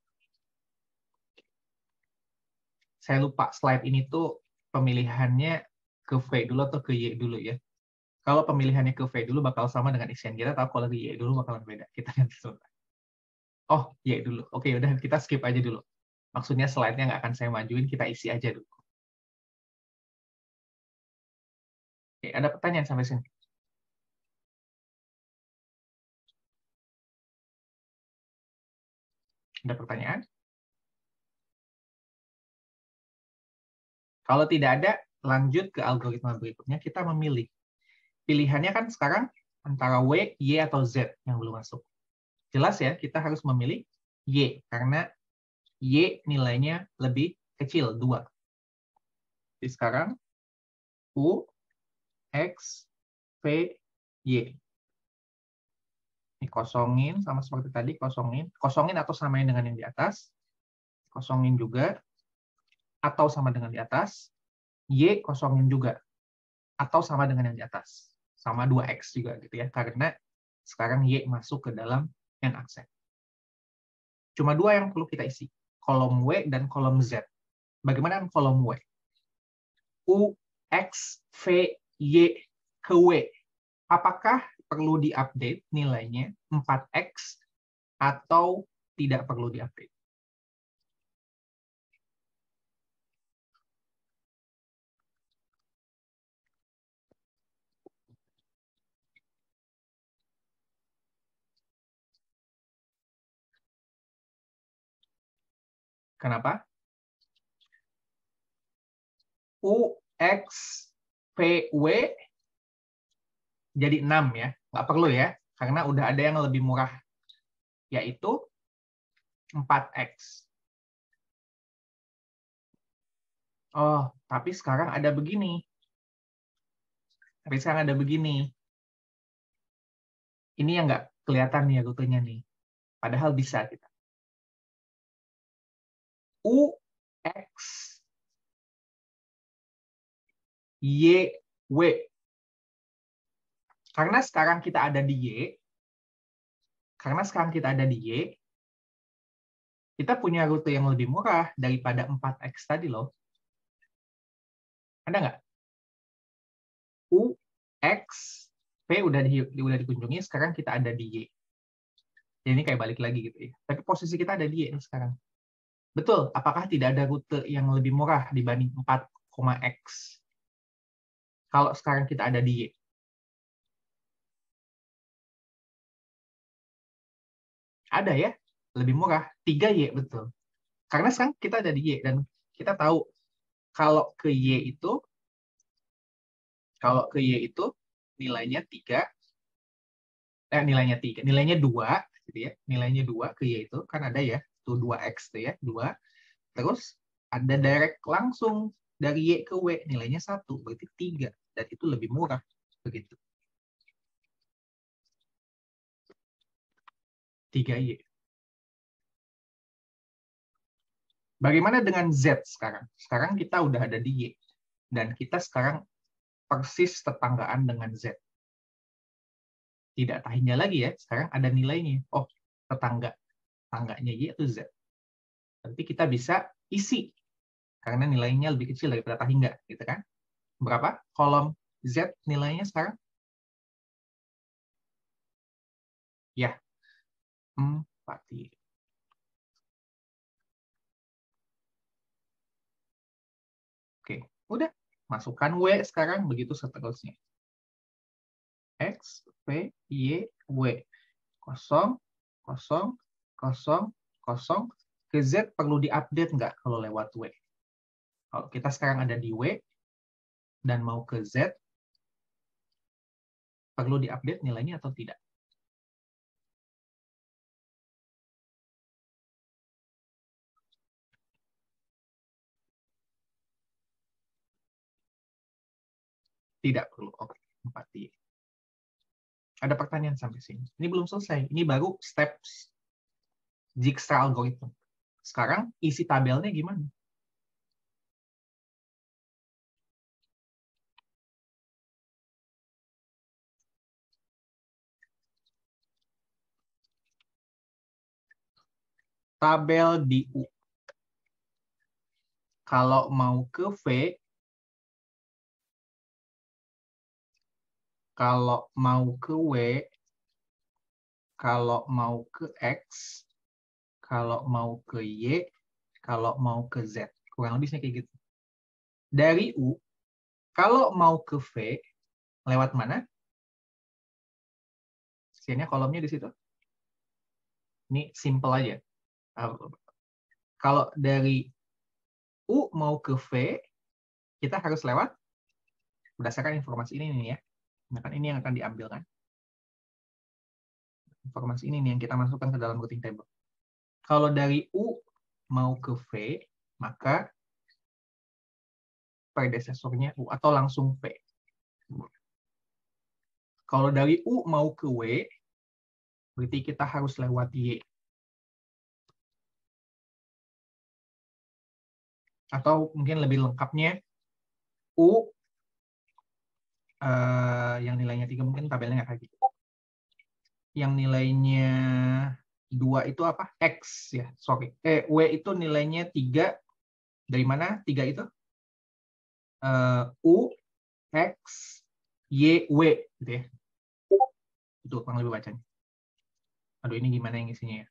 saya lupa slide ini tuh pemilihannya ke V dulu atau ke Y dulu ya. Kalau pemilihannya ke V dulu bakal sama dengan isian kita, tapi kalau ke Y dulu bakalan beda. Kita nanti selesai. Oh, Y dulu. Oke, udah kita skip aja dulu. Maksudnya slide-nya nggak akan saya majuin, kita isi aja dulu. Oke, ada pertanyaan sampai sini? Ada pertanyaan? Kalau tidak ada, lanjut ke algoritma berikutnya, kita memilih. Pilihannya kan sekarang antara W, Y, atau Z yang belum masuk. Jelas ya, kita harus memilih Y, karena Y nilainya lebih kecil, 2. Jadi sekarang U, X, P, Y. Ini kosongin sama seperti tadi, kosongin. Kosongin atau samain dengan yang di atas. Kosongin juga. Atau sama dengan di atas. Y kosongin juga. Atau sama dengan yang di atas. Sama 2X juga gitu ya. Karena sekarang Y masuk ke dalam N aksen. Cuma dua yang perlu kita isi. Kolom W dan kolom Z. Bagaimana kolom W? U, X, V, Y, ke W. Apakah perlu diupdate nilainya 4X atau tidak perlu diupdate? Kenapa? U, X, P, W jadi 6 ya. Nggak perlu ya, karena udah ada yang lebih murah, yaitu 4X. Oh, tapi sekarang ada begini. Tapi sekarang ada begini. Ini yang nggak kelihatan nih ya rutenya nih. Padahal bisa kita. U, X, Y, W. Karena sekarang kita ada di Y, karena sekarang kita ada di Y, kita punya rute yang lebih murah daripada 4X tadi loh. Ada nggak? U, X, P udah di, udah dikunjungi, sekarang kita ada di Y. Jadi ini kayak balik lagi gitu ya. Tapi posisi kita ada di Y sekarang. Betul, apakah tidak ada rute yang lebih murah dibanding 4,X? Kalau sekarang kita ada di Y. Ada ya, lebih murah. 3Y, betul. Karena sekarang kita ada di Y, dan kita tahu kalau ke Y itu, kalau ke Y itu nilainya 3, eh, nilainya 3, nilainya 2, gitu ya, nilainya 2 ke Y itu, kan ada ya, tuh 2X tuh ya, 2. Terus ada direct langsung dari Y ke W, nilainya 1, berarti 3, dan itu lebih murah, begitu. 3Y. Bagaimana dengan Z sekarang? Sekarang kita udah ada di Y. Dan kita sekarang persis tetanggaan dengan Z. Tidak tahinya lagi ya, sekarang ada nilainya. Oh, tetangga. Tetangganya Y itu Z. Nanti kita bisa isi. Karena nilainya lebih kecil daripada tahingga. Gitu kan? Berapa? Kolom Z nilainya sekarang? Ya, 4 Y. Oke, udah. Masukkan W sekarang, begitu seterusnya. X, P, Y, W. Kosong, kosong, kosong, kosong. Ke Z perlu diupdate nggak kalau lewat W? Kalau kita sekarang ada di W, dan mau ke Z, perlu diupdate nilainya atau tidak? Tidak perlu. Oke, 4 Ada pertanyaan sampai sini. Ini belum selesai. Ini baru steps Dijkstra algorithm. Sekarang isi tabelnya gimana? Tabel di U. Kalau mau ke V, kalau mau ke W, kalau mau ke X, kalau mau ke Y, kalau mau ke Z. Kurang lebih kayak gitu. Dari U, kalau mau ke V, lewat mana? Sini kolomnya di situ. Ini simple aja. Kalau dari U mau ke V, kita harus lewat berdasarkan informasi ini nih ya. Nah, kan ini yang akan diambil kan. Informasi ini nih yang kita masukkan ke dalam routing table. Kalau dari U mau ke V, maka predesesornya U atau langsung V. Kalau dari U mau ke W, Berarti kita harus lewat Y. Atau mungkin lebih lengkapnya, U uh, yang nilainya 3 mungkin tabelnya nggak kayak gitu. Yang nilainya 2 itu apa? X ya, sorry. Eh, W itu nilainya 3. Dari mana 3 itu? Uh, U, X, Y, W. Gitu ya. Itu kurang lebih bacanya. Aduh, ini gimana yang isinya ya?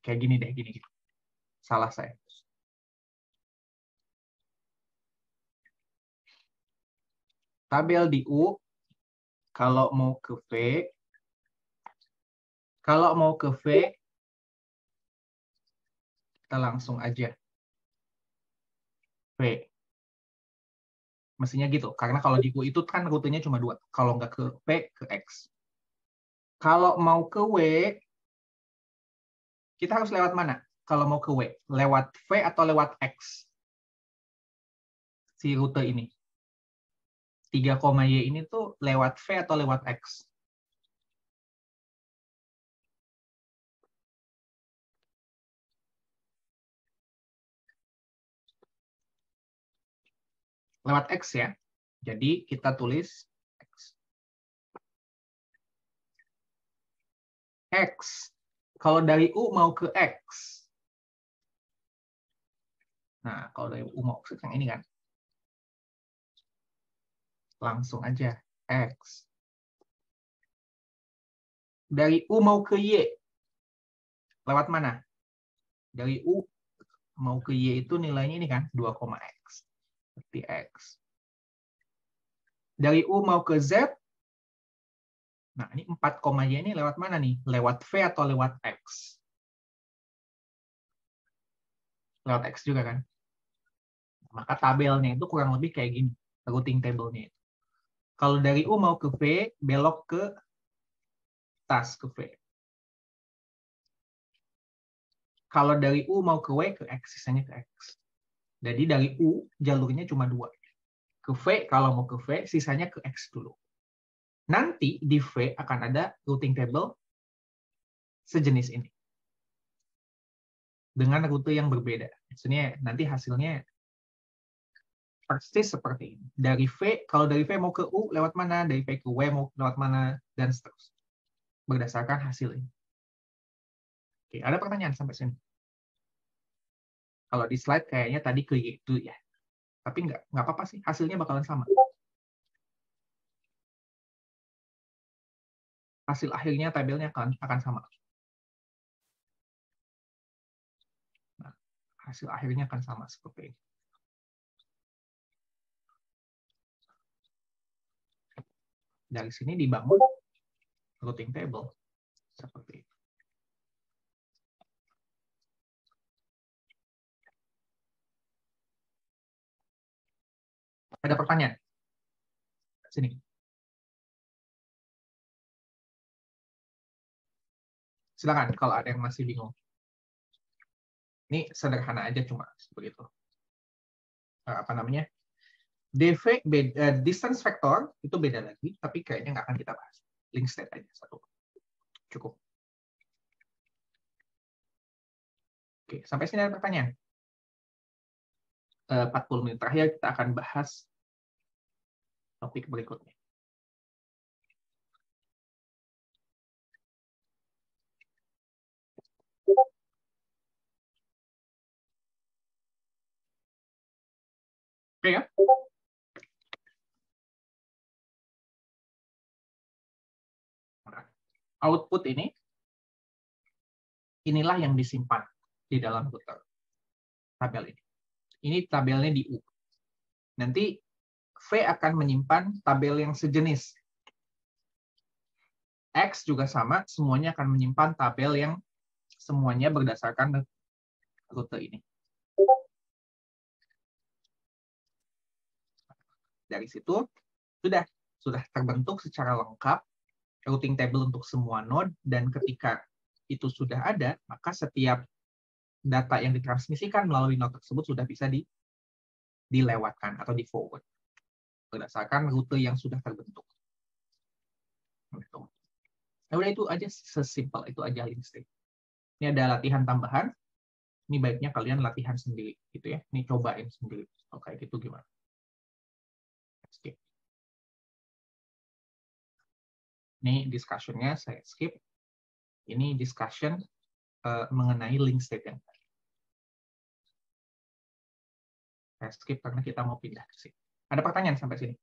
Kayak gini deh, gini. gini. Salah saya. Tabel di U, kalau mau ke V, kalau mau ke V, kita langsung aja. V. Mestinya gitu. Karena kalau di U itu kan rutenya cuma dua. Kalau nggak ke V, ke X. Kalau mau ke W, kita harus lewat mana? Kalau mau ke W, lewat V atau lewat X? Si rute ini. 3, Y ini tuh lewat V atau lewat X? lewat X ya. Jadi kita tulis X. X. Kalau dari U mau ke X. Nah, kalau dari U mau yang ini kan. Langsung aja X. Dari U mau ke Y. Lewat mana? Dari U mau ke Y itu nilainya ini kan 2,X seperti X. Dari U mau ke Z, nah ini 4, Y ini lewat mana nih? Lewat V atau lewat X? Lewat X juga kan? Maka tabelnya itu kurang lebih kayak gini, routing table-nya. Kalau dari U mau ke V, belok ke tas ke V. Kalau dari U mau ke W, ke X, sisanya ke X. Jadi dari U jalurnya cuma dua. Ke V kalau mau ke V, sisanya ke X dulu. Nanti di V akan ada routing table sejenis ini. Dengan rute yang berbeda. Maksudnya nanti hasilnya persis seperti ini. Dari V, kalau dari V mau ke U, lewat mana? Dari V ke W mau lewat mana? Dan seterusnya. Berdasarkan hasil ini. Oke, ada pertanyaan sampai sini? Kalau di slide kayaknya tadi ke itu ya. Tapi nggak apa-apa sih, hasilnya bakalan sama. Hasil akhirnya tabelnya akan akan sama. Nah, hasil akhirnya akan sama seperti ini. Dari sini dibangun routing table seperti ini. Ada pertanyaan? Sini. Silakan kalau ada yang masih bingung. Ini sederhana aja cuma begitu. Eh, apa namanya? DV beda, uh, distance vector itu beda lagi, tapi kayaknya nggak akan kita bahas. Link state aja satu. Cukup. Oke, sampai sini ada pertanyaan. 40 eh, menit terakhir kita akan bahas topik berikutnya. Oke ya. Output ini, inilah yang disimpan di dalam router tabel ini. Ini tabelnya di U. Nanti V akan menyimpan tabel yang sejenis. X juga sama, semuanya akan menyimpan tabel yang semuanya berdasarkan rute ini. Dari situ sudah sudah terbentuk secara lengkap routing table untuk semua node dan ketika itu sudah ada, maka setiap data yang ditransmisikan melalui node tersebut sudah bisa di dilewatkan atau di forward berdasarkan rute yang sudah terbentuk. Gitu. Nah, udah itu aja sesimpel itu aja link state. Ini ada latihan tambahan. Ini baiknya kalian latihan sendiri gitu ya. Ini cobain sendiri. Oke, gitu gimana? Ini discussion-nya saya skip. Ini discussion uh, mengenai link state yang tadi. Saya skip karena kita mau pindah ke sini. Ada pertanyaan sampai sini?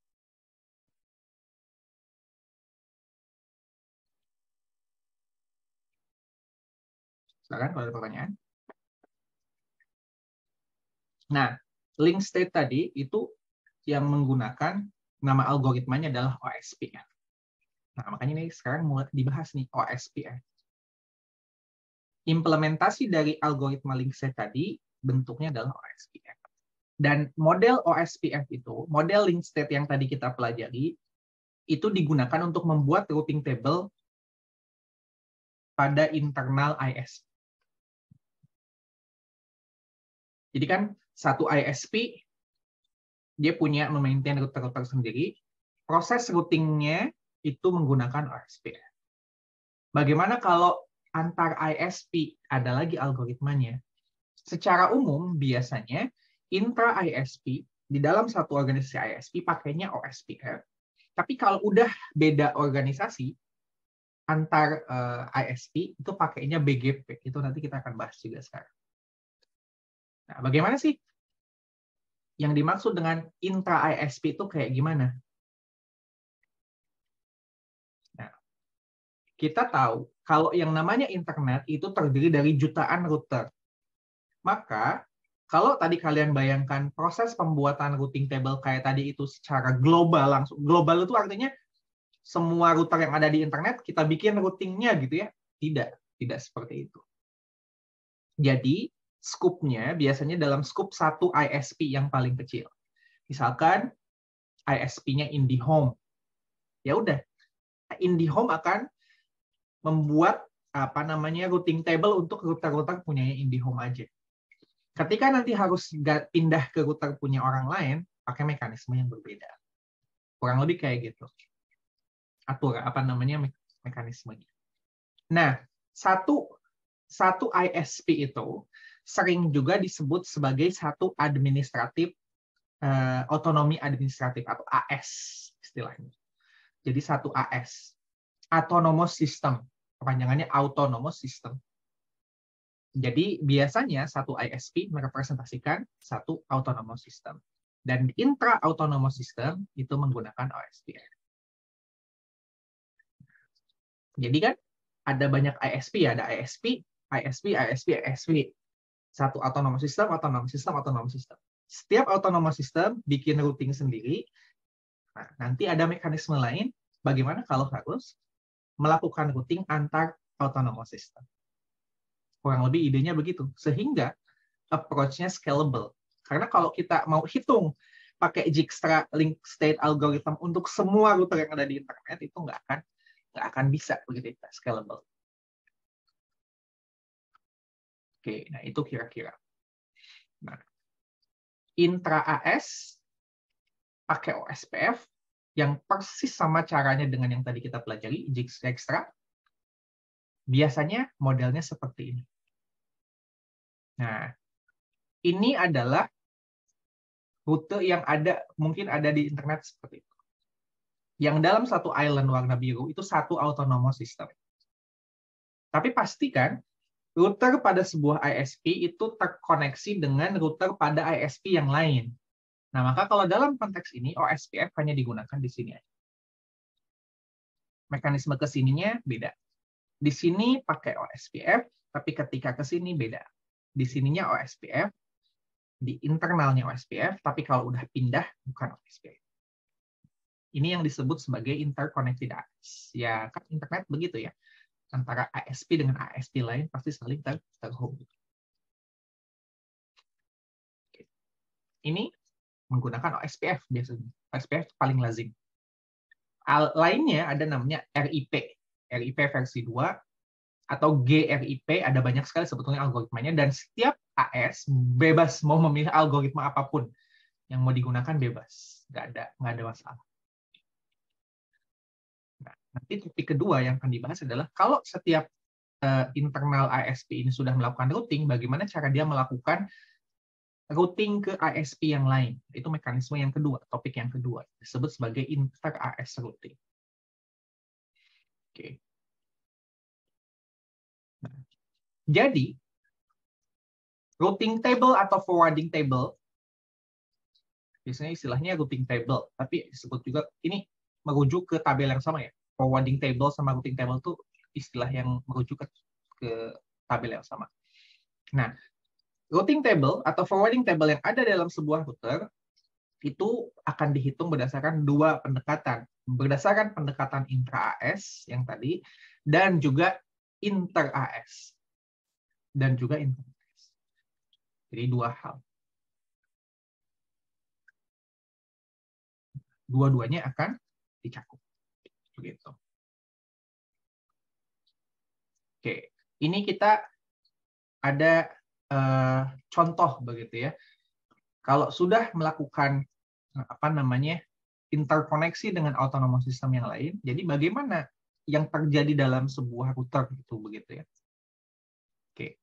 Silakan kalau ada pertanyaan. Nah, link state tadi itu yang menggunakan nama algoritmanya adalah OSPF. Nah, makanya ini sekarang mulai dibahas nih OSPF. Implementasi dari algoritma link state tadi bentuknya adalah OSPF. Dan model OSPF itu, model link state yang tadi kita pelajari, itu digunakan untuk membuat routing table pada internal ISP. Jadi kan satu ISP dia punya memaintain router-router sendiri. Proses routingnya itu menggunakan OSP. Bagaimana kalau antar ISP ada lagi algoritmanya? Secara umum biasanya intra ISP di dalam satu organisasi ISP pakainya OSPF. Tapi kalau udah beda organisasi antar eh, ISP itu pakainya BGP. Itu nanti kita akan bahas juga sekarang. Nah, bagaimana sih yang dimaksud dengan intra ISP itu kayak gimana? Kita tahu kalau yang namanya internet itu terdiri dari jutaan router. Maka kalau tadi kalian bayangkan proses pembuatan routing table kayak tadi itu secara global langsung global itu artinya semua router yang ada di internet kita bikin routingnya gitu ya tidak tidak seperti itu jadi skupnya biasanya dalam skup satu ISP yang paling kecil. Misalkan ISP-nya IndiHome. Ya udah, IndiHome akan membuat apa namanya routing table untuk router-router punyanya IndiHome aja. Ketika nanti harus pindah ke router punya orang lain, pakai mekanisme yang berbeda. Kurang lebih kayak gitu. Atur apa namanya mekanismenya. Nah, satu satu ISP itu sering juga disebut sebagai satu administratif uh, otonomi administratif atau AS istilahnya. Jadi satu AS, autonomous system, kepanjangannya autonomous system. Jadi biasanya satu ISP merepresentasikan satu autonomous system. Dan intra autonomous system itu menggunakan OSPF. Jadi kan ada banyak ISP, ada ISP, ISP, ISP, ISP satu autonomous system, autonomous system, autonomous system. Setiap autonomous system bikin routing sendiri. Nah, nanti ada mekanisme lain bagaimana kalau harus melakukan routing antar autonomous system. Kurang lebih idenya begitu. Sehingga approach-nya scalable. Karena kalau kita mau hitung pakai Dijkstra link state algorithm untuk semua router yang ada di internet itu nggak akan nggak akan bisa begitu scalable. Oke, nah itu kira-kira. Nah, intra AS pakai OSPF yang persis sama caranya dengan yang tadi kita pelajari, Jigs Extra. Biasanya modelnya seperti ini. Nah, ini adalah rute yang ada mungkin ada di internet seperti itu. Yang dalam satu island warna biru itu satu autonomous system. Tapi pastikan router pada sebuah ISP itu terkoneksi dengan router pada ISP yang lain. Nah, maka kalau dalam konteks ini OSPF hanya digunakan di sini aja. Mekanisme ke sininya beda. Di sini pakai OSPF, tapi ketika ke sini beda. Di sininya OSPF, di internalnya OSPF, tapi kalau udah pindah bukan OSPF. Ini yang disebut sebagai interconnected access. Ya, kan internet begitu ya antara ASP dengan ASP lain pasti saling ter terhubung. Ini menggunakan OSPF biasanya. OSPF paling lazim. Lainnya ada namanya RIP. RIP versi 2 atau GRIP ada banyak sekali sebetulnya algoritmanya dan setiap AS bebas mau memilih algoritma apa pun. Yang mau digunakan bebas, nggak ada nggak ada masalah. Nah, nanti topik kedua yang akan dibahas adalah kalau setiap uh, internal ISP ini sudah melakukan routing, bagaimana cara dia melakukan routing ke ISP yang lain. Itu mekanisme yang kedua, topik yang kedua, disebut sebagai inter-AS routing. Oke. Nah, jadi, routing table atau forwarding table, biasanya istilahnya routing table, tapi disebut juga, ini merujuk ke tabel yang sama ya. Forwarding table sama routing table itu istilah yang merujuk ke, ke tabel yang sama. Nah, routing table atau forwarding table yang ada dalam sebuah router itu akan dihitung berdasarkan dua pendekatan. Berdasarkan pendekatan intra-AS yang tadi, dan juga inter-AS. Dan juga inter-AS. Jadi dua hal. Dua-duanya akan dicakup. Begitu. Oke, ini kita ada uh, contoh begitu ya. Kalau sudah melakukan apa namanya interkoneksi dengan autonomous system yang lain, jadi bagaimana yang terjadi dalam sebuah router itu begitu ya. Oke.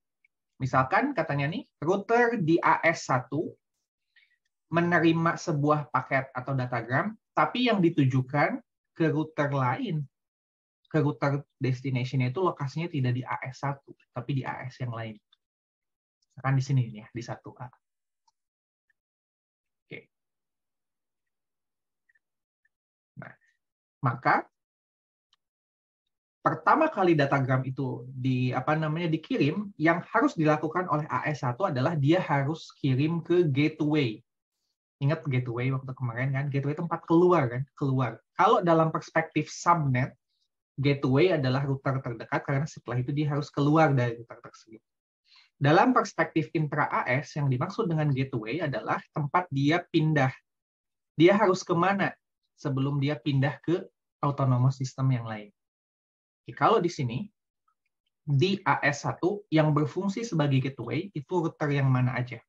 Misalkan katanya nih, router di AS1 menerima sebuah paket atau datagram, tapi yang ditujukan ke router lain. Ke router destination itu lokasinya tidak di AS1, tapi di AS yang lain. Misalkan di sini ya, di 1A. Oke. Nah, maka pertama kali datagram itu di apa namanya dikirim, yang harus dilakukan oleh AS1 adalah dia harus kirim ke gateway. Ingat gateway waktu kemarin kan, gateway tempat keluar kan, keluar. Kalau dalam perspektif subnet, gateway adalah router terdekat karena setelah itu dia harus keluar dari router tersebut. Dalam perspektif intra-AS, yang dimaksud dengan gateway adalah tempat dia pindah. Dia harus ke mana sebelum dia pindah ke autonomous system yang lain. Oke, kalau di sini, di AS1 yang berfungsi sebagai gateway, itu router yang mana aja?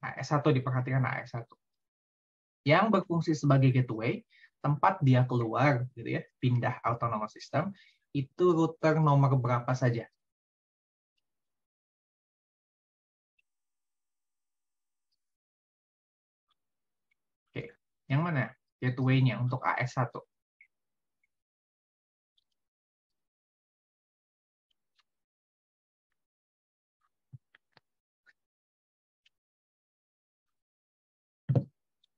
AS1 diperhatikan AS1 yang berfungsi sebagai gateway, tempat dia keluar, gitu ya, pindah autonomous system, itu router nomor berapa saja? Oke, yang mana gateway-nya untuk AS1?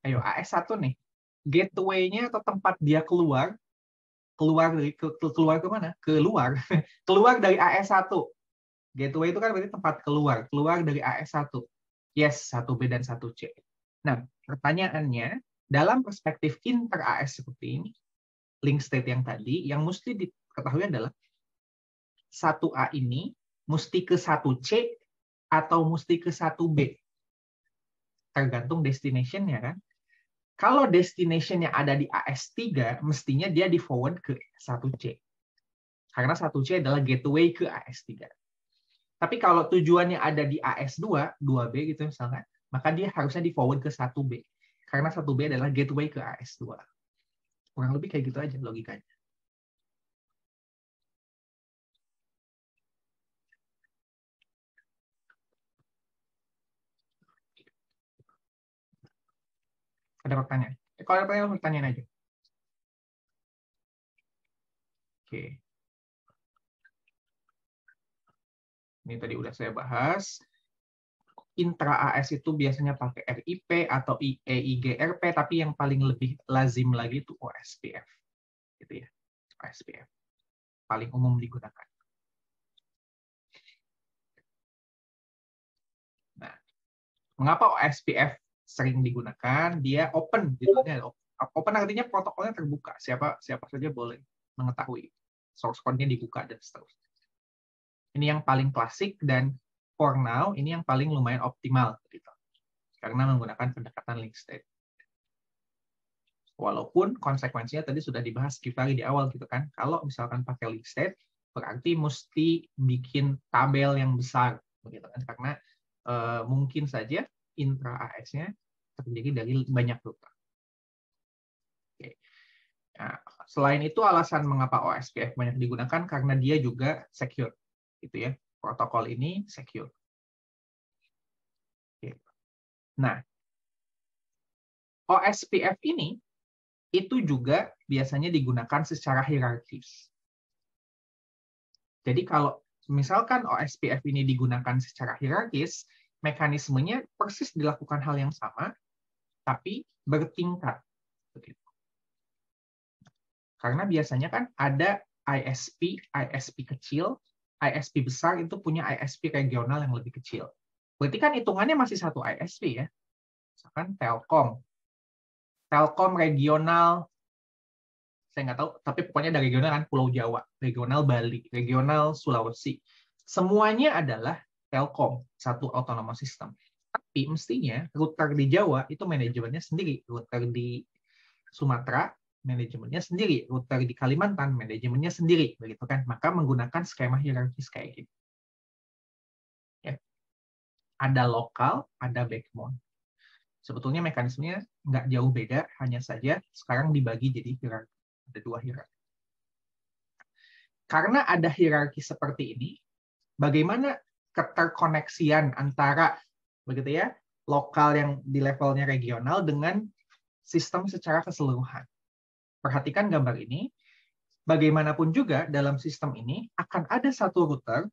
Ayo AS1 nih, gateway-nya atau tempat dia keluar, keluar dari ke, keluar ke mana? Keluar. keluar dari AS1. Gateway itu kan berarti tempat keluar, keluar dari AS1. Yes, 1B dan 1C. Nah, pertanyaannya, dalam perspektif inter AS seperti ini, link state yang tadi, yang mesti diketahui adalah 1A ini mesti ke 1C atau mesti ke 1B. Tergantung destination-nya kan. Kalau destination yang ada di AS3, mestinya dia di forward ke 1C. Karena 1C adalah gateway ke AS3. Tapi kalau tujuannya ada di AS2, 2B gitu misalkan, maka dia harusnya di forward ke 1B. Karena 1B adalah gateway ke AS2. Kurang lebih kayak gitu aja logikanya. Ada pertanyaan? Eh, kalau ada pertanyaan, pertanyaan aja. Oke. Ini tadi udah saya bahas. Intra AS itu biasanya pakai RIP atau EIGRP, tapi yang paling lebih lazim lagi itu OSPF. Gitu ya. OSPF. Paling umum digunakan. Nah, mengapa OSPF sering digunakan, dia open gitu Open artinya protokolnya terbuka, siapa siapa saja boleh mengetahui. Source code-nya dibuka dan seterusnya. Ini yang paling klasik dan for now ini yang paling lumayan optimal gitu. Karena menggunakan pendekatan link state. Walaupun konsekuensinya tadi sudah dibahas Kifari di awal gitu kan. Kalau misalkan pakai link state, berarti mesti bikin tabel yang besar begitu kan karena uh, mungkin saja intra AS-nya terdiri dari banyak router. Oke. Nah, selain itu alasan mengapa OSPF banyak digunakan karena dia juga secure gitu ya. Protokol ini secure. Oke. Nah, OSPF ini itu juga biasanya digunakan secara hierarkis. Jadi kalau misalkan OSPF ini digunakan secara hierarkis, mekanismenya persis dilakukan hal yang sama, tapi bertingkat. Karena biasanya kan ada ISP, ISP kecil, ISP besar itu punya ISP regional yang lebih kecil. Berarti kan hitungannya masih satu ISP ya. Misalkan Telkom, Telkom regional, saya nggak tahu, tapi pokoknya dari regional kan Pulau Jawa, regional Bali, regional Sulawesi. Semuanya adalah Telkom, satu autonomous system. Tapi mestinya router di Jawa itu manajemennya sendiri, router di Sumatera manajemennya sendiri, router di Kalimantan manajemennya sendiri, begitu kan? Maka menggunakan skema hierarkis kayak gitu. Ya. Ada lokal, ada backbone. Sebetulnya mekanismenya nggak jauh beda, hanya saja sekarang dibagi jadi hierarki. Ada dua hierarki. Karena ada hierarki seperti ini, bagaimana keterkoneksian antara begitu ya lokal yang di levelnya regional dengan sistem secara keseluruhan. Perhatikan gambar ini. Bagaimanapun juga dalam sistem ini akan ada satu router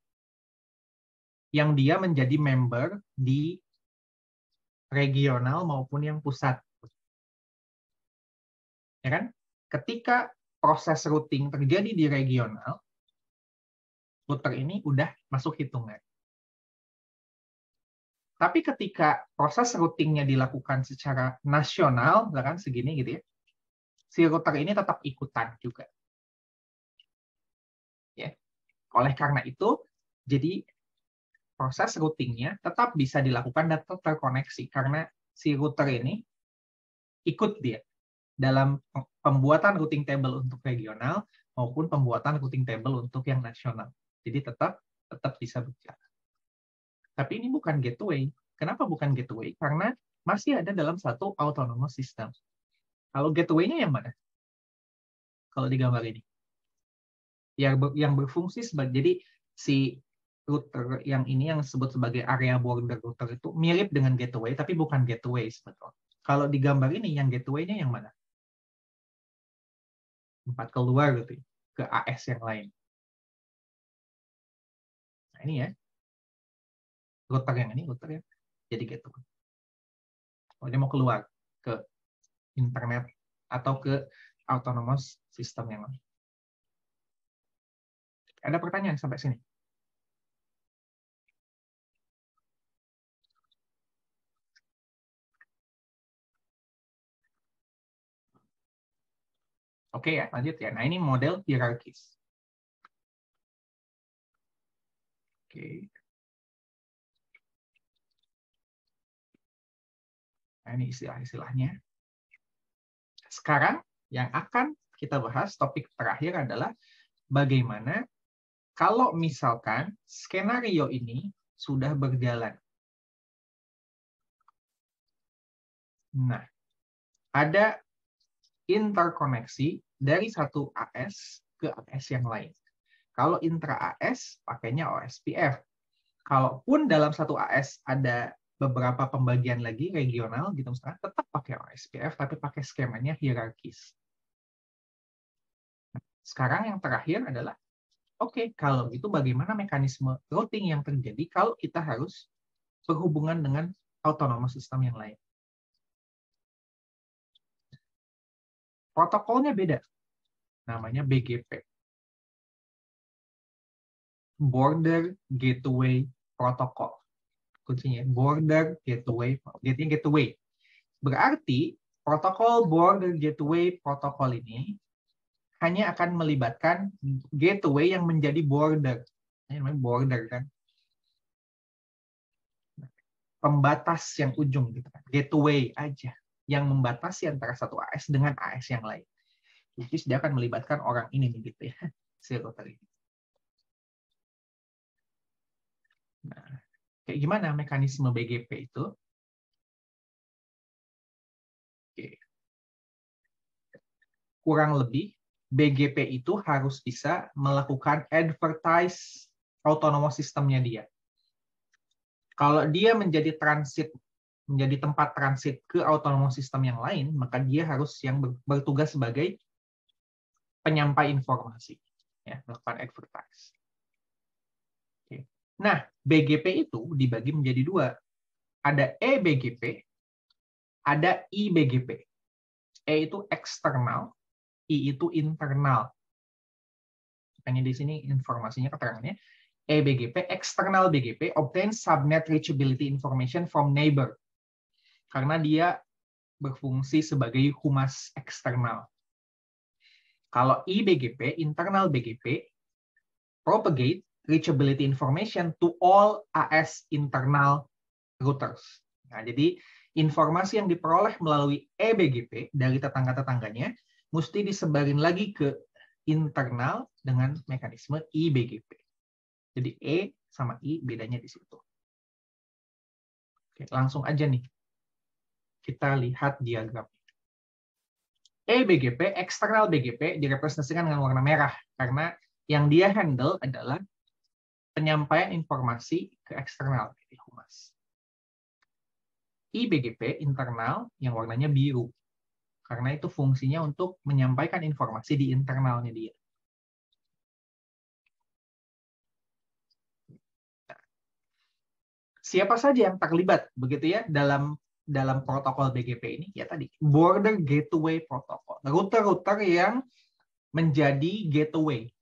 yang dia menjadi member di regional maupun yang pusat. Ya kan? Ketika proses routing terjadi di regional, router ini udah masuk hitungan. Tapi ketika proses routingnya dilakukan secara nasional, kan segini gitu ya, si router ini tetap ikutan juga. Ya. Oleh karena itu, jadi proses routingnya tetap bisa dilakukan dan tetap terkoneksi karena si router ini ikut dia dalam pembuatan routing table untuk regional maupun pembuatan routing table untuk yang nasional. Jadi tetap tetap bisa berjalan. Tapi ini bukan gateway. Kenapa bukan gateway? Karena masih ada dalam satu autonomous system. Kalau gateway-nya yang mana? Kalau di gambar ini. Yang yang berfungsi sebagai jadi si router yang ini yang disebut sebagai area border router itu mirip dengan gateway tapi bukan gateway sebetulnya. Kalau di gambar ini yang gateway-nya yang mana? Empat keluar gitu ke AS yang lain. Nah, ini ya. Router yang ini router ya. Jadi gateway. Oh, dia mau keluar ke internet atau ke autonomous system yang lain. Ada pertanyaan sampai sini? Oke ya, lanjut ya. Nah, ini model hierarkis. Oke. Nah, ini istilah-istilahnya. Sekarang yang akan kita bahas, topik terakhir adalah bagaimana kalau misalkan skenario ini sudah berjalan. Nah, ada interkoneksi dari satu AS ke AS yang lain. Kalau intra AS pakainya OSPF. Kalaupun dalam satu AS ada beberapa pembagian lagi regional gitu misalnya tetap pakai OSPF tapi pakai skemanya hierarkis. Sekarang yang terakhir adalah oke okay, kalau itu bagaimana mekanisme routing yang terjadi kalau kita harus berhubungan dengan autonomous system yang lain. Protokolnya beda. Namanya BGP. Border Gateway Protocol. Kuncinya Border Gateway, gateway gateway. Berarti protokol Border Gateway Protocol ini hanya akan melibatkan gateway yang menjadi border. Ini namanya border kan. Pembatas yang ujung gitu kan. Gateway aja. yang membatasi antara satu AS dengan AS yang lain. Jadi dia akan melibatkan orang ini nih gitu ya, si router ini. Nah, kayak gimana mekanisme BGP itu? Oke. Kurang lebih BGP itu harus bisa melakukan advertise autonomous sistemnya dia. Kalau dia menjadi transit menjadi tempat transit ke autonomous system yang lain, maka dia harus yang bertugas sebagai penyampai informasi, ya, melakukan advertise. Nah, BGP itu dibagi menjadi dua. Ada eBGP, ada iBGP. E itu eksternal, I itu internal. Makanya di sini informasinya keterangannya. EBGP, external BGP, obtain subnet reachability information from neighbor. Karena dia berfungsi sebagai humas eksternal. Kalau IBGP, internal BGP, propagate reachability information to all AS internal routers. Nah, jadi informasi yang diperoleh melalui eBGP dari tetangga-tetangganya mesti disebarin lagi ke internal dengan mekanisme IBGP. Jadi E sama I bedanya di situ. Oke, langsung aja nih. Kita lihat diagram. EBGP, eksternal BGP, direpresentasikan dengan warna merah karena yang dia handle adalah penyampaian informasi ke eksternal, jadi humas. IBGP internal yang warnanya biru karena itu fungsinya untuk menyampaikan informasi di internalnya dia. Siapa saja yang terlibat begitu ya dalam dalam protokol BGP ini? Ya tadi border gateway protocol, router-router yang menjadi gateway.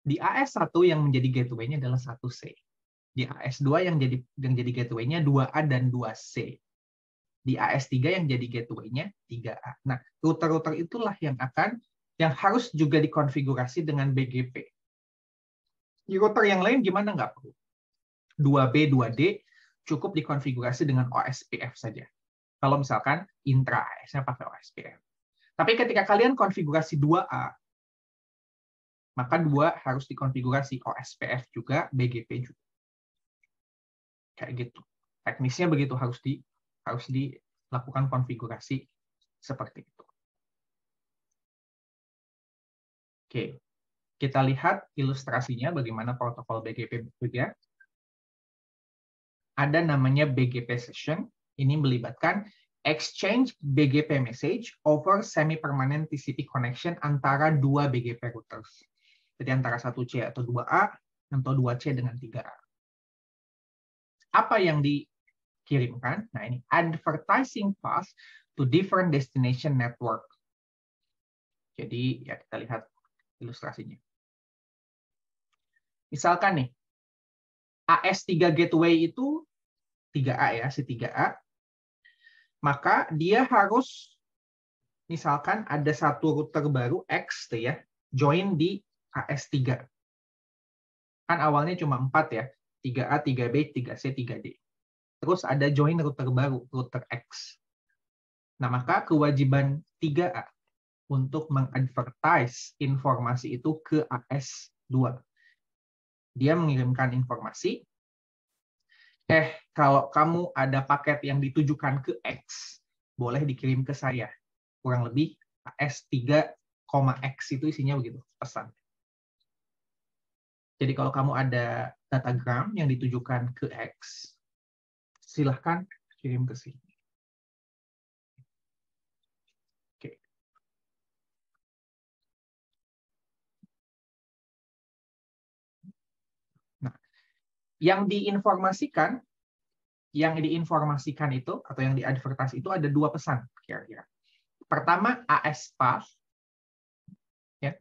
Di AS1 yang menjadi gateway-nya adalah 1C. Di AS2 yang jadi yang jadi gateway-nya 2A dan 2C di AS3 yang jadi gateway-nya 3A. Nah, router-router itulah yang akan yang harus juga dikonfigurasi dengan BGP. Di router yang lain gimana nggak perlu. 2B, 2D cukup dikonfigurasi dengan OSPF saja. Kalau misalkan intra AS-nya pakai OSPF. Tapi ketika kalian konfigurasi 2A, maka dua harus dikonfigurasi OSPF juga, BGP juga. Kayak gitu. Teknisnya begitu harus di harus dilakukan konfigurasi seperti itu. Oke, kita lihat ilustrasinya bagaimana protokol BGP bekerja. Ada namanya BGP session. Ini melibatkan exchange BGP message over semi-permanent TCP connection antara dua BGP routers. Jadi antara 1C atau 2A atau 2C dengan 3A. Apa yang di kirimkan. Nah, ini advertising path to different destination network. Jadi, ya kita lihat ilustrasinya. Misalkan nih, AS3 gateway itu 3A ya, si 3A. Maka dia harus misalkan ada satu router baru X tuh ya, join di AS3. Kan awalnya cuma 4 ya, 3A, 3B, 3C, 3D. Terus ada join router baru, router X. Nah, maka kewajiban 3A untuk mengadvertise informasi itu ke AS2. Dia mengirimkan informasi, eh kalau kamu ada paket yang ditujukan ke X, boleh dikirim ke saya. Kurang lebih AS3,X itu isinya begitu, pesan. Jadi kalau kamu ada datagram yang ditujukan ke X, silahkan kirim ke sini. Nah, yang diinformasikan, yang diinformasikan itu atau yang diadvertise itu ada dua pesan kira-kira. Pertama AS path, ya,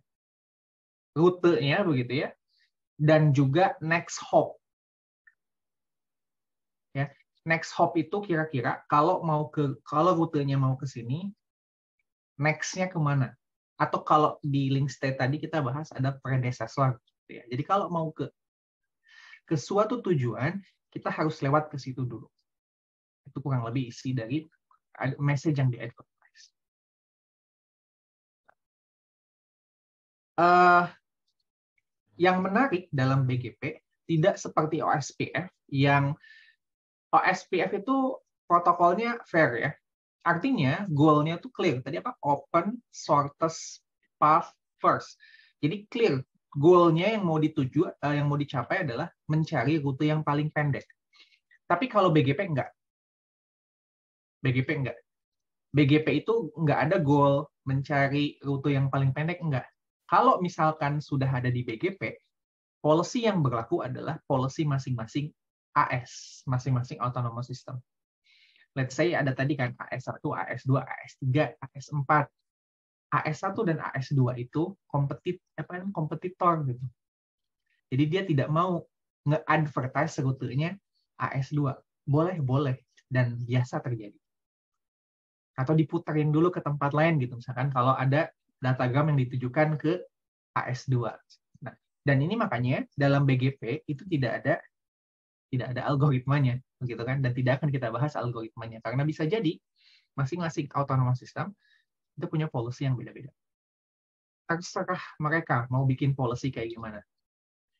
rutenya begitu ya, dan juga next hop next hop itu kira-kira kalau mau ke kalau rutenya mau ke sini, next-nya ke mana? Atau kalau di link state tadi kita bahas ada predecessor. Gitu ya. Jadi kalau mau ke ke suatu tujuan, kita harus lewat ke situ dulu. Itu kurang lebih isi dari message yang di advertise. Uh, yang menarik dalam BGP tidak seperti OSPF yang OSPF itu protokolnya fair ya. Artinya goalnya tuh clear. Tadi apa? Open, shortest path first. Jadi clear. Goalnya yang mau dituju, uh, yang mau dicapai adalah mencari rute yang paling pendek. Tapi kalau BGP enggak. BGP enggak. BGP itu enggak ada goal mencari rute yang paling pendek enggak. Kalau misalkan sudah ada di BGP, policy yang berlaku adalah policy masing-masing AS, masing-masing autonomous system. Let's say ada tadi kan AS1, AS2, AS3, AS4. AS1 dan AS2 itu kompetit apa kompetitor gitu. Jadi dia tidak mau nge-advertise rutenya AS2. Boleh, boleh. Dan biasa terjadi. Atau diputerin dulu ke tempat lain gitu. Misalkan kalau ada datagram yang ditujukan ke AS2. Nah, dan ini makanya dalam BGP itu tidak ada tidak ada algoritmanya, begitu kan? Dan tidak akan kita bahas algoritmanya karena bisa jadi masing-masing autonomous system itu punya policy yang beda-beda. Terserah mereka mau bikin policy kayak gimana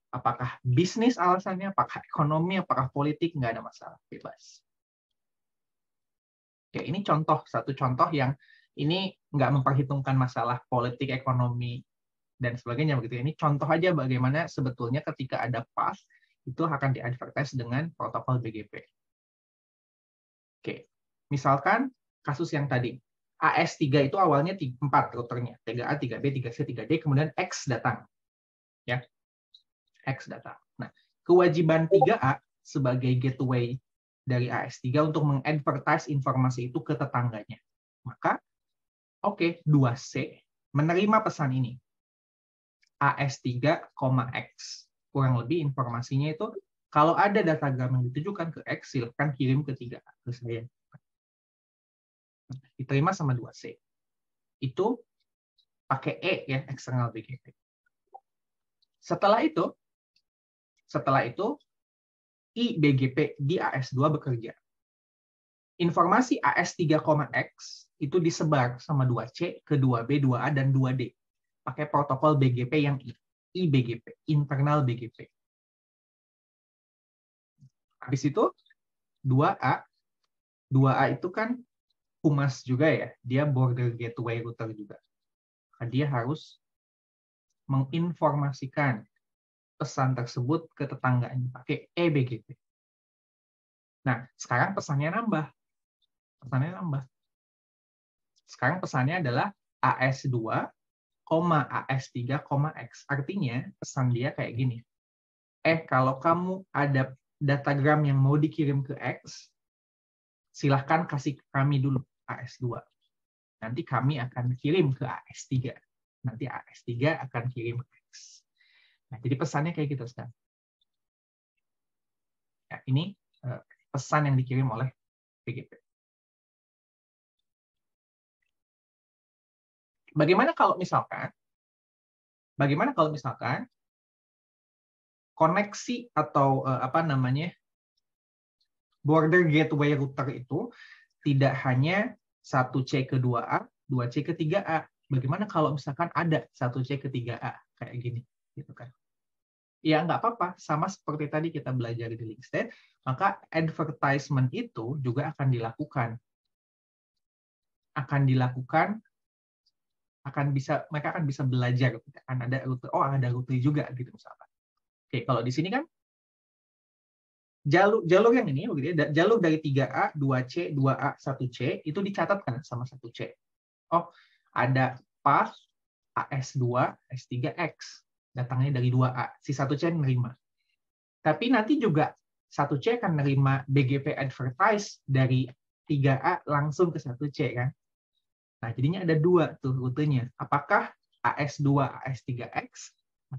apakah bisnis alasannya, apakah ekonomi, apakah politik, nggak ada masalah, bebas. Oke, ini contoh, satu contoh yang ini nggak memperhitungkan masalah politik, ekonomi, dan sebagainya. begitu. Ini contoh aja bagaimana sebetulnya ketika ada path, itu akan diadvertise dengan protokol BGP. Oke, misalkan kasus yang tadi, AS3 itu awalnya 4 routernya, 3A, 3B, 3C, 3D, kemudian X datang. Ya, X data. Nah, kewajiban 3A sebagai gateway dari AS3 untuk mengadvertise informasi itu ke tetangganya. Maka, oke, okay, 2C menerima pesan ini. AS3, X. Kurang lebih informasinya itu, kalau ada datagram yang ditujukan ke X, silakan kirim ke 3A, ke saya. Diterima sama 2C. Itu pakai E ya, external BGP. Setelah itu, setelah itu, IBGP di AS2 bekerja. Informasi AS3,X itu disebar sama 2C ke 2B, 2A, dan 2D. Pakai protokol BGP yang I. IBGP, internal BGP. Habis itu, 2A. 2A itu kan humas juga ya. Dia border gateway router juga. Dia harus menginformasikan pesan tersebut ke tetangganya pakai EBGP. Nah, sekarang pesannya nambah. Pesannya nambah. Sekarang pesannya adalah AS2, AS3, X. Artinya pesan dia kayak gini. Eh, kalau kamu ada datagram yang mau dikirim ke X, silahkan kasih kami dulu AS2. Nanti kami akan kirim ke AS3. Nanti AS3 akan kirim ke X. Nah, jadi pesannya kayak gitu sekarang. Ya, ini uh, pesan yang dikirim oleh PGP. Bagaimana kalau misalkan bagaimana kalau misalkan koneksi atau uh, apa namanya border gateway router itu tidak hanya 1C ke 2A, 2C ke 3A. Bagaimana kalau misalkan ada 1C ke 3A kayak gini gitu kan? Ya nggak apa-apa. Sama seperti tadi kita belajar di link state maka advertisement itu juga akan dilakukan. Akan dilakukan akan bisa mereka akan bisa belajar akan ada rute oh ada rute juga gitu misalnya oke kalau di sini kan jalur jalur yang ini begitu ya jalur dari 3A 2C 2A 1C itu dicatatkan sama 1C oh ada path AS2 S3X datangnya dari 2A. Si 1C nerima. Tapi nanti juga 1C akan nerima BGP advertise dari 3A langsung ke 1C kan. Nah, jadinya ada dua tuh rutenya. Apakah AS2, AS3X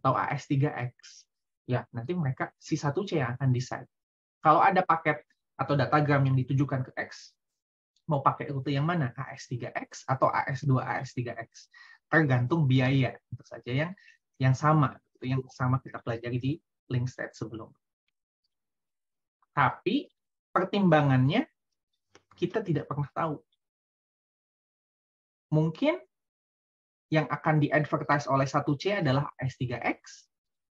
atau AS3X? Ya, nanti mereka si 1C yang akan decide. Kalau ada paket atau datagram yang ditujukan ke X, mau pakai rute yang mana? AS3X atau AS2, AS3X? Tergantung biaya. Tentu saja yang yang sama, itu yang sama kita pelajari di link state sebelum. Tapi pertimbangannya kita tidak pernah tahu. Mungkin yang akan di-advertise oleh 1C adalah AS3X.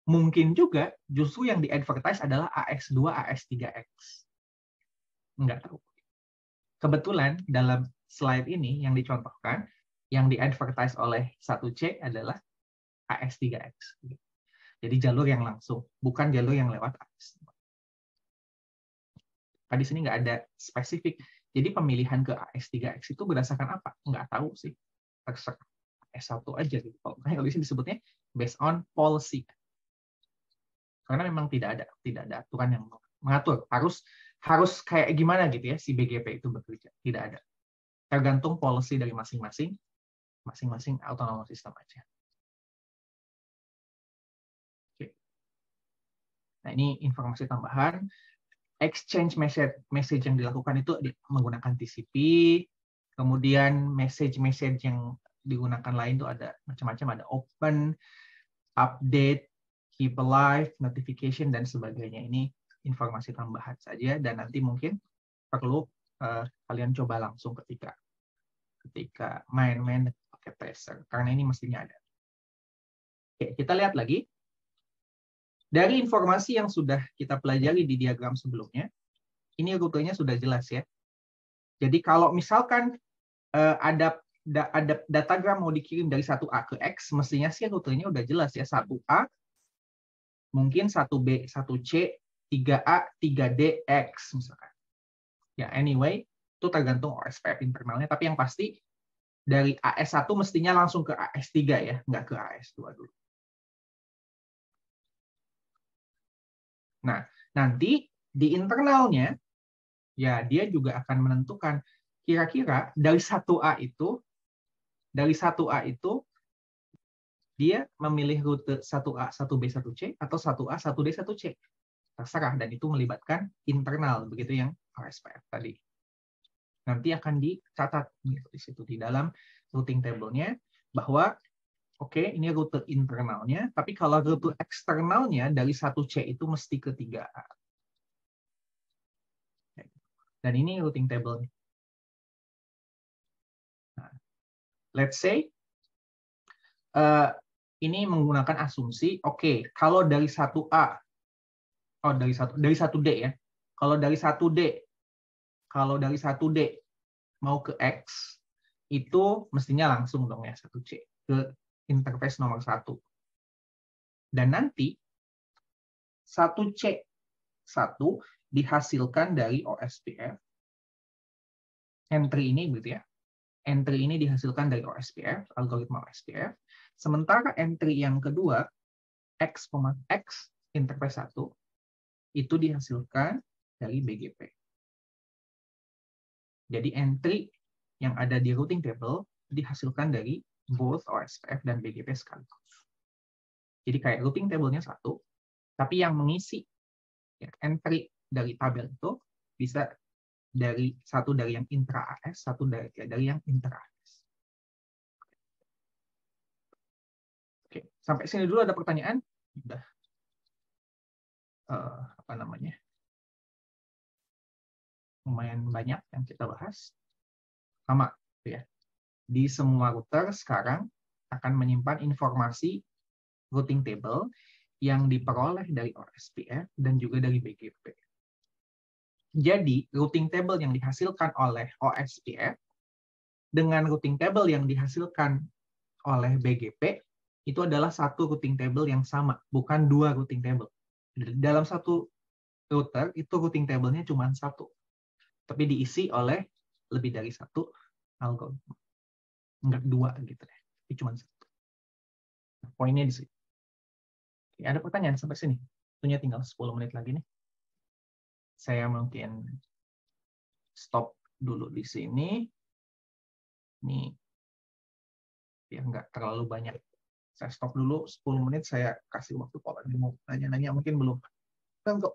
Mungkin juga justru yang di-advertise adalah AS2, AS3X. Enggak tahu. Kebetulan dalam slide ini yang dicontohkan, yang di-advertise oleh 1C adalah AS3X. Jadi jalur yang langsung, bukan jalur yang lewat AS. Nah, di sini nggak ada spesifik. Jadi pemilihan ke AS3X itu berdasarkan apa? Nggak tahu sih. Terserah S1 aja gitu. Kalau di sini disebutnya based on policy. Karena memang tidak ada tidak ada aturan yang mengatur. Harus harus kayak gimana gitu ya si BGP itu bekerja. Tidak ada. Tergantung policy dari masing-masing masing-masing autonomous system aja. Nah, ini informasi tambahan. Exchange message, message yang dilakukan itu menggunakan TCP, kemudian message-message yang digunakan lain itu ada macam-macam, ada open, update, keep alive, notification, dan sebagainya. Ini informasi tambahan saja, dan nanti mungkin perlu uh, kalian coba langsung ketika ketika main-main pakai tracer, karena ini mestinya ada. Oke, kita lihat lagi. Dari informasi yang sudah kita pelajari di diagram sebelumnya, ini rutenya sudah jelas ya. Jadi kalau misalkan uh, ada ada datagram mau dikirim dari 1A ke X, mestinya sih rutenya udah jelas ya. 1A, mungkin 1B, 1C, 3A, 3D, X misalkan. Ya, anyway, itu tergantung OSPF internalnya. Tapi yang pasti dari AS1 mestinya langsung ke AS3 ya, nggak ke AS2 dulu. Nah, nanti di internalnya, ya dia juga akan menentukan kira-kira dari 1A itu, dari 1A itu, dia memilih rute 1A, 1B, 1C, atau 1A, 1D, 1C. Terserah, dan itu melibatkan internal, begitu yang RSPF tadi. Nanti akan dicatat gitu, di situ di dalam routing table-nya, bahwa Oke, ini rute internalnya, tapi kalau rute eksternalnya dari 1C itu mesti ke 3A. Dan ini routing table. Nah, let's say uh, ini menggunakan asumsi, oke, okay, kalau dari 1A, oh dari satu dari 1D ya. Kalau dari 1D, kalau dari 1D mau ke X, itu mestinya langsung dong ya 1C ke interface nomor satu. Dan nanti satu C satu dihasilkan dari OSPF. Entry ini gitu ya. Entry ini dihasilkan dari OSPF, algoritma OSPF. Sementara entry yang kedua, X, X interface 1, itu dihasilkan dari BGP. Jadi entry yang ada di routing table dihasilkan dari both OSPF dan BGP sekaligus. Jadi kayak routing table-nya satu, tapi yang mengisi ya, entry dari tabel itu bisa dari satu dari yang intra AS, satu dari ya, dari yang intra AS. Oke, sampai sini dulu ada pertanyaan? Sudah. Uh, apa namanya? Lumayan banyak yang kita bahas. Sama, ya di semua router sekarang akan menyimpan informasi routing table yang diperoleh dari OSPF dan juga dari BGP. Jadi, routing table yang dihasilkan oleh OSPF dengan routing table yang dihasilkan oleh BGP itu adalah satu routing table yang sama, bukan dua routing table. Dalam satu router itu routing table-nya cuma satu, tapi diisi oleh lebih dari satu algoritma nggak dua gitu deh. Tapi cuma satu. Poinnya di sini ada pertanyaan sampai sini? Tentunya tinggal 10 menit lagi nih. Saya mungkin stop dulu di sini. Ini biar nggak terlalu banyak. Saya stop dulu 10 menit. Saya kasih waktu kalau mau nanya-nanya. Mungkin belum. Kan kok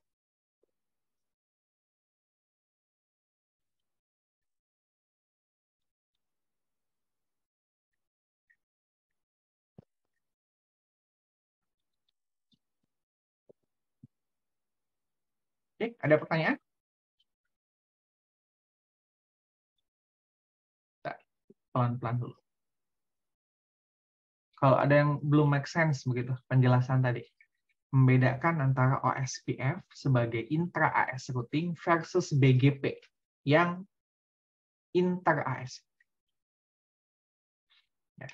Ada pertanyaan? Pelan-pelan dulu. Kalau ada yang belum make sense begitu penjelasan tadi. Membedakan antara OSPF sebagai intra AS routing versus BGP yang inter AS. Ya.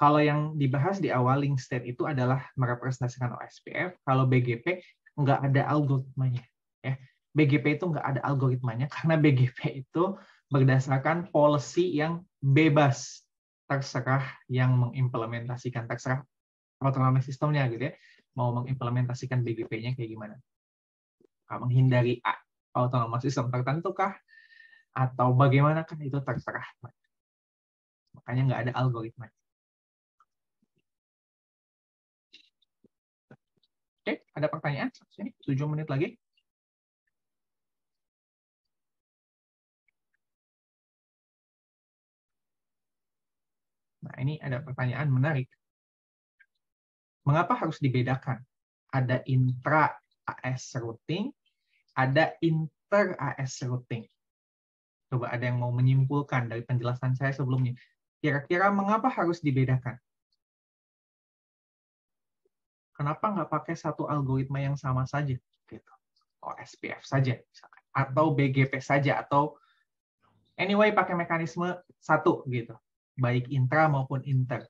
Kalau yang dibahas di awal link state itu adalah merepresentasikan OSPF, kalau BGP nggak ada algoritmanya. Ya. BGP itu nggak ada algoritmanya karena BGP itu berdasarkan policy yang bebas terserah yang mengimplementasikan terserah autonomous sistemnya gitu ya mau mengimplementasikan BGP-nya kayak gimana menghindari autonomous system tertentu kah atau bagaimana kan itu terserah makanya nggak ada algoritma oke ada pertanyaan sini 7 menit lagi Nah, ini ada pertanyaan menarik. Mengapa harus dibedakan? Ada intra AS routing, ada inter AS routing. Coba ada yang mau menyimpulkan dari penjelasan saya sebelumnya. Kira-kira mengapa harus dibedakan? Kenapa nggak pakai satu algoritma yang sama saja? Gitu. OSPF saja, atau BGP saja, atau anyway pakai mekanisme satu gitu baik intra maupun inter.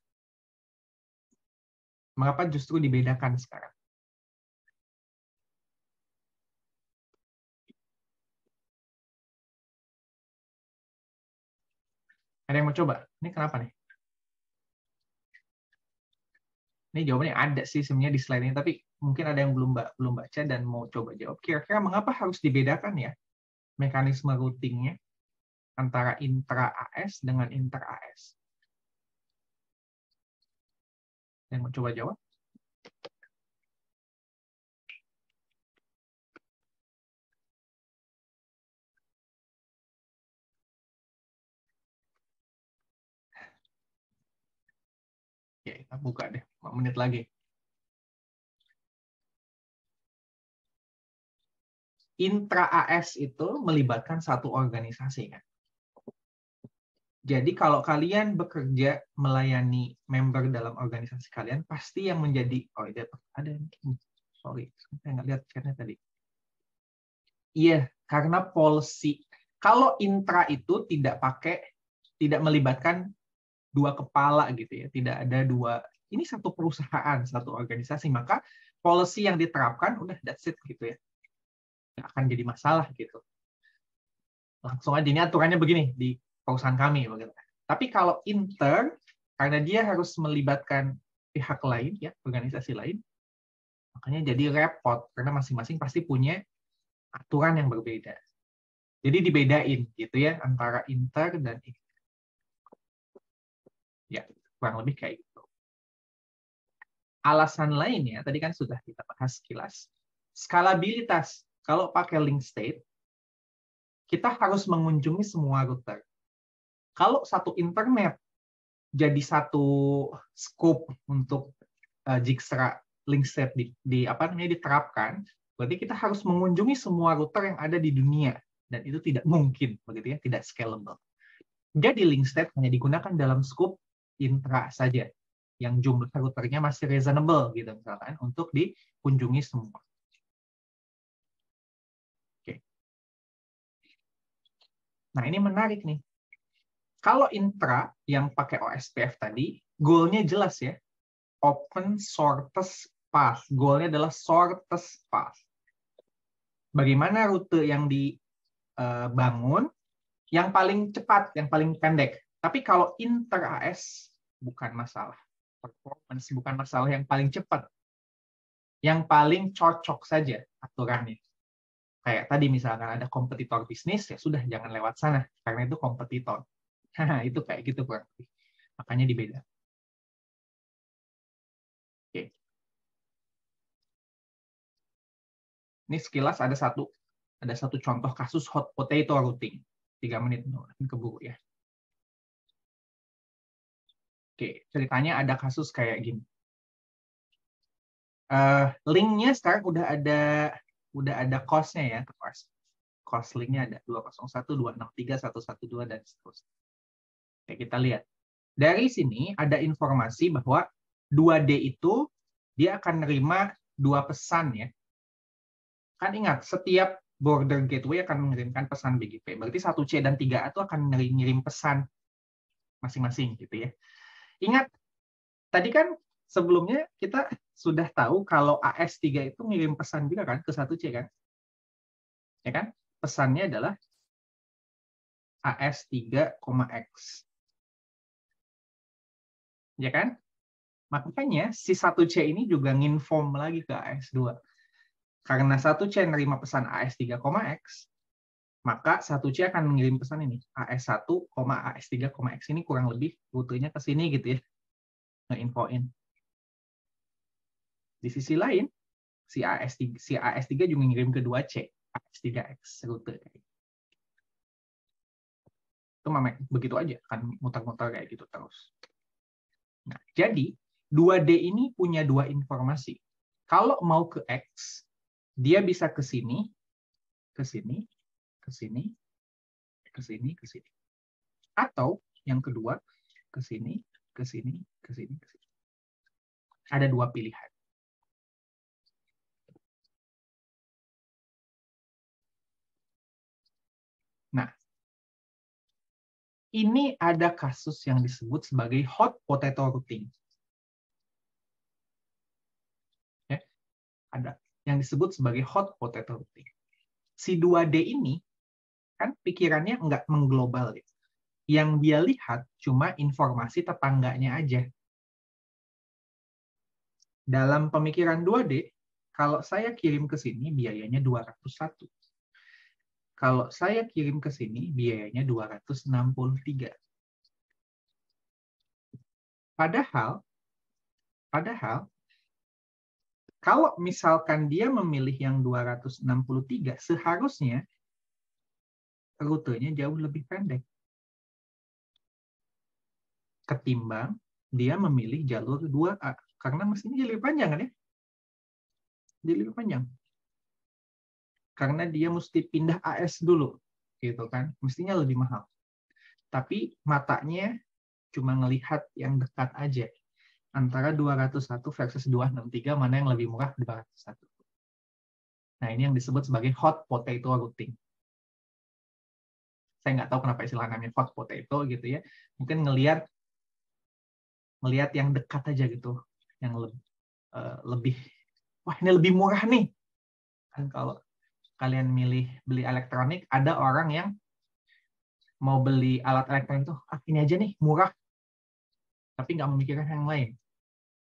Mengapa justru dibedakan sekarang? Ada yang mau coba? Ini kenapa nih? Ini jawabannya ada sih sebenarnya di slide ini, tapi mungkin ada yang belum belum baca dan mau coba jawab. Kira-kira mengapa harus dibedakan ya mekanisme routingnya antara intra AS dengan inter AS? Yang mau coba jawab? Oke, kita buka deh, 5 menit lagi. Intra AS itu melibatkan satu organisasi kan. Jadi kalau kalian bekerja melayani member dalam organisasi kalian, pasti yang menjadi oh ada ada sorry saya nggak lihat chatnya tadi. Iya, karena policy kalau intra itu tidak pakai tidak melibatkan dua kepala gitu ya, tidak ada dua ini satu perusahaan, satu organisasi, maka policy yang diterapkan udah that's it gitu ya. Nggak akan jadi masalah gitu. Langsung aja ini aturannya begini di perusahaan kami. Begitu. Tapi kalau inter, karena dia harus melibatkan pihak lain, ya organisasi lain, makanya jadi repot karena masing-masing pasti punya aturan yang berbeda. Jadi dibedain gitu ya antara inter dan inter. Ya, kurang lebih kayak gitu. Alasan lainnya tadi kan sudah kita bahas kilas. Skalabilitas. Kalau pakai link state, kita harus mengunjungi semua router. Kalau satu internet jadi satu scope untuk uh, link set di, di apa namanya diterapkan, berarti kita harus mengunjungi semua router yang ada di dunia dan itu tidak mungkin begitu ya, tidak scalable. Jadi link state hanya digunakan dalam scope intra saja yang jumlah routernya masih reasonable gitu misalkan untuk dikunjungi semua. Oke. Nah, ini menarik nih. Kalau intra yang pakai OSPF tadi, goalnya jelas ya. Open shortest path. Goalnya adalah shortest path. Bagaimana rute yang dibangun eh, yang paling cepat, yang paling pendek. Tapi kalau inter AS bukan masalah. Performance bukan masalah yang paling cepat. Yang paling cocok saja aturannya. Kayak tadi misalkan ada kompetitor bisnis, ya sudah jangan lewat sana. Karena itu kompetitor itu kayak gitu kurang lebih. Makanya dibeda. Oke. Ini sekilas ada satu ada satu contoh kasus hot potato routing. Tiga menit, keburu ya. Oke, ceritanya ada kasus kayak gini. Uh, linknya sekarang udah ada udah ada cost-nya ya, cost. Cost linknya ada 201, 263, 112, dan seterusnya. Oke, kita lihat. Dari sini ada informasi bahwa 2D itu dia akan nerima dua pesan ya. Kan ingat, setiap border gateway akan mengirimkan pesan BGP. Berarti 1C dan 3A itu akan ngirim pesan masing-masing gitu ya. Ingat, tadi kan sebelumnya kita sudah tahu kalau AS3 itu ngirim pesan juga kan ke 1C kan? Ya kan? Pesannya adalah AS3,X. Ya kan? Makanya si 1C ini juga nginform lagi ke AS2 karena satu C nerima pesan AS3,X, maka satu C akan mengirim pesan ini, AS1, AS3,X ini kurang lebih rutenya ke sini gitu ya, ngeinfoin. Di sisi lain, si AS3, si AS3 juga ngirim ke 2C, AS3X rute. Itu memang begitu aja, kan muter-muter kayak gitu terus. Nah, jadi 2D ini punya dua informasi. Kalau mau ke X, dia bisa ke sini, ke sini, ke sini, ke sini, ke sini. Atau yang kedua, ke sini, ke sini, ke sini. Ada dua pilihan. Nah, ini ada kasus yang disebut sebagai hot potato routing. Ya, ada yang disebut sebagai hot potato routing. Si 2D ini kan pikirannya nggak mengglobal ya. Yang dia lihat cuma informasi tetangganya aja. Dalam pemikiran 2D, kalau saya kirim ke sini biayanya 201. Kalau saya kirim ke sini biayanya 263. Padahal padahal kalau misalkan dia memilih yang 263, seharusnya rutenya jauh lebih pendek. Ketimbang dia memilih jalur 2A. Karena mestinya jadi lebih panjang kan ya? Jadi lebih panjang. Karena dia mesti pindah AS dulu. gitu kan? Mestinya lebih mahal. Tapi matanya cuma ngelihat yang dekat aja antara 201 versus 263 mana yang lebih murah 201. Nah, ini yang disebut sebagai hot potato routing. Saya nggak tahu kenapa istilah namanya hot potato gitu ya. Mungkin ngelihat ngelihat yang dekat aja gitu, yang lebih, uh, lebih wah ini lebih murah nih. Kan kalau kalian milih beli elektronik, ada orang yang mau beli alat elektronik itu, ah ini aja nih murah, tapi nggak memikirkan yang lain.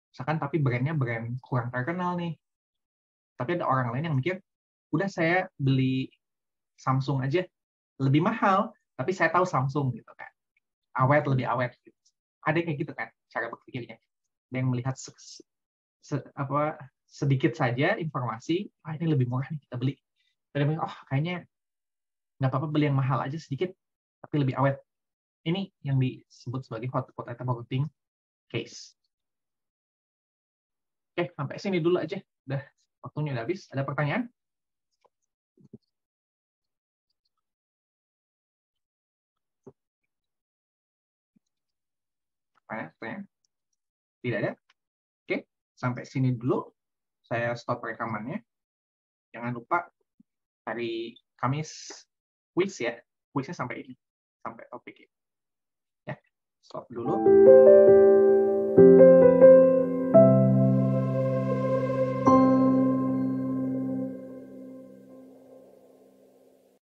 Misalkan tapi brandnya brand kurang terkenal nih. Tapi ada orang lain yang mikir, udah saya beli Samsung aja, lebih mahal, tapi saya tahu Samsung gitu kan. Awet lebih awet. Gitu. Ada kayak gitu kan cara berpikirnya. Ada yang melihat se se apa sedikit saja informasi, ah ini lebih murah nih kita beli. Dan oh kayaknya nggak apa-apa beli yang mahal aja sedikit, tapi lebih awet. Ini yang disebut sebagai hot potato marketing case. Oke, sampai sini dulu aja. Udah waktunya udah habis. Ada pertanyaan? Pertanyaan? Tidak ada? Oke, sampai sini dulu. Saya stop rekamannya. Jangan lupa hari Kamis quiz ya. Quiznya sampai ini. Sampai topik ini. Ya, stop dulu.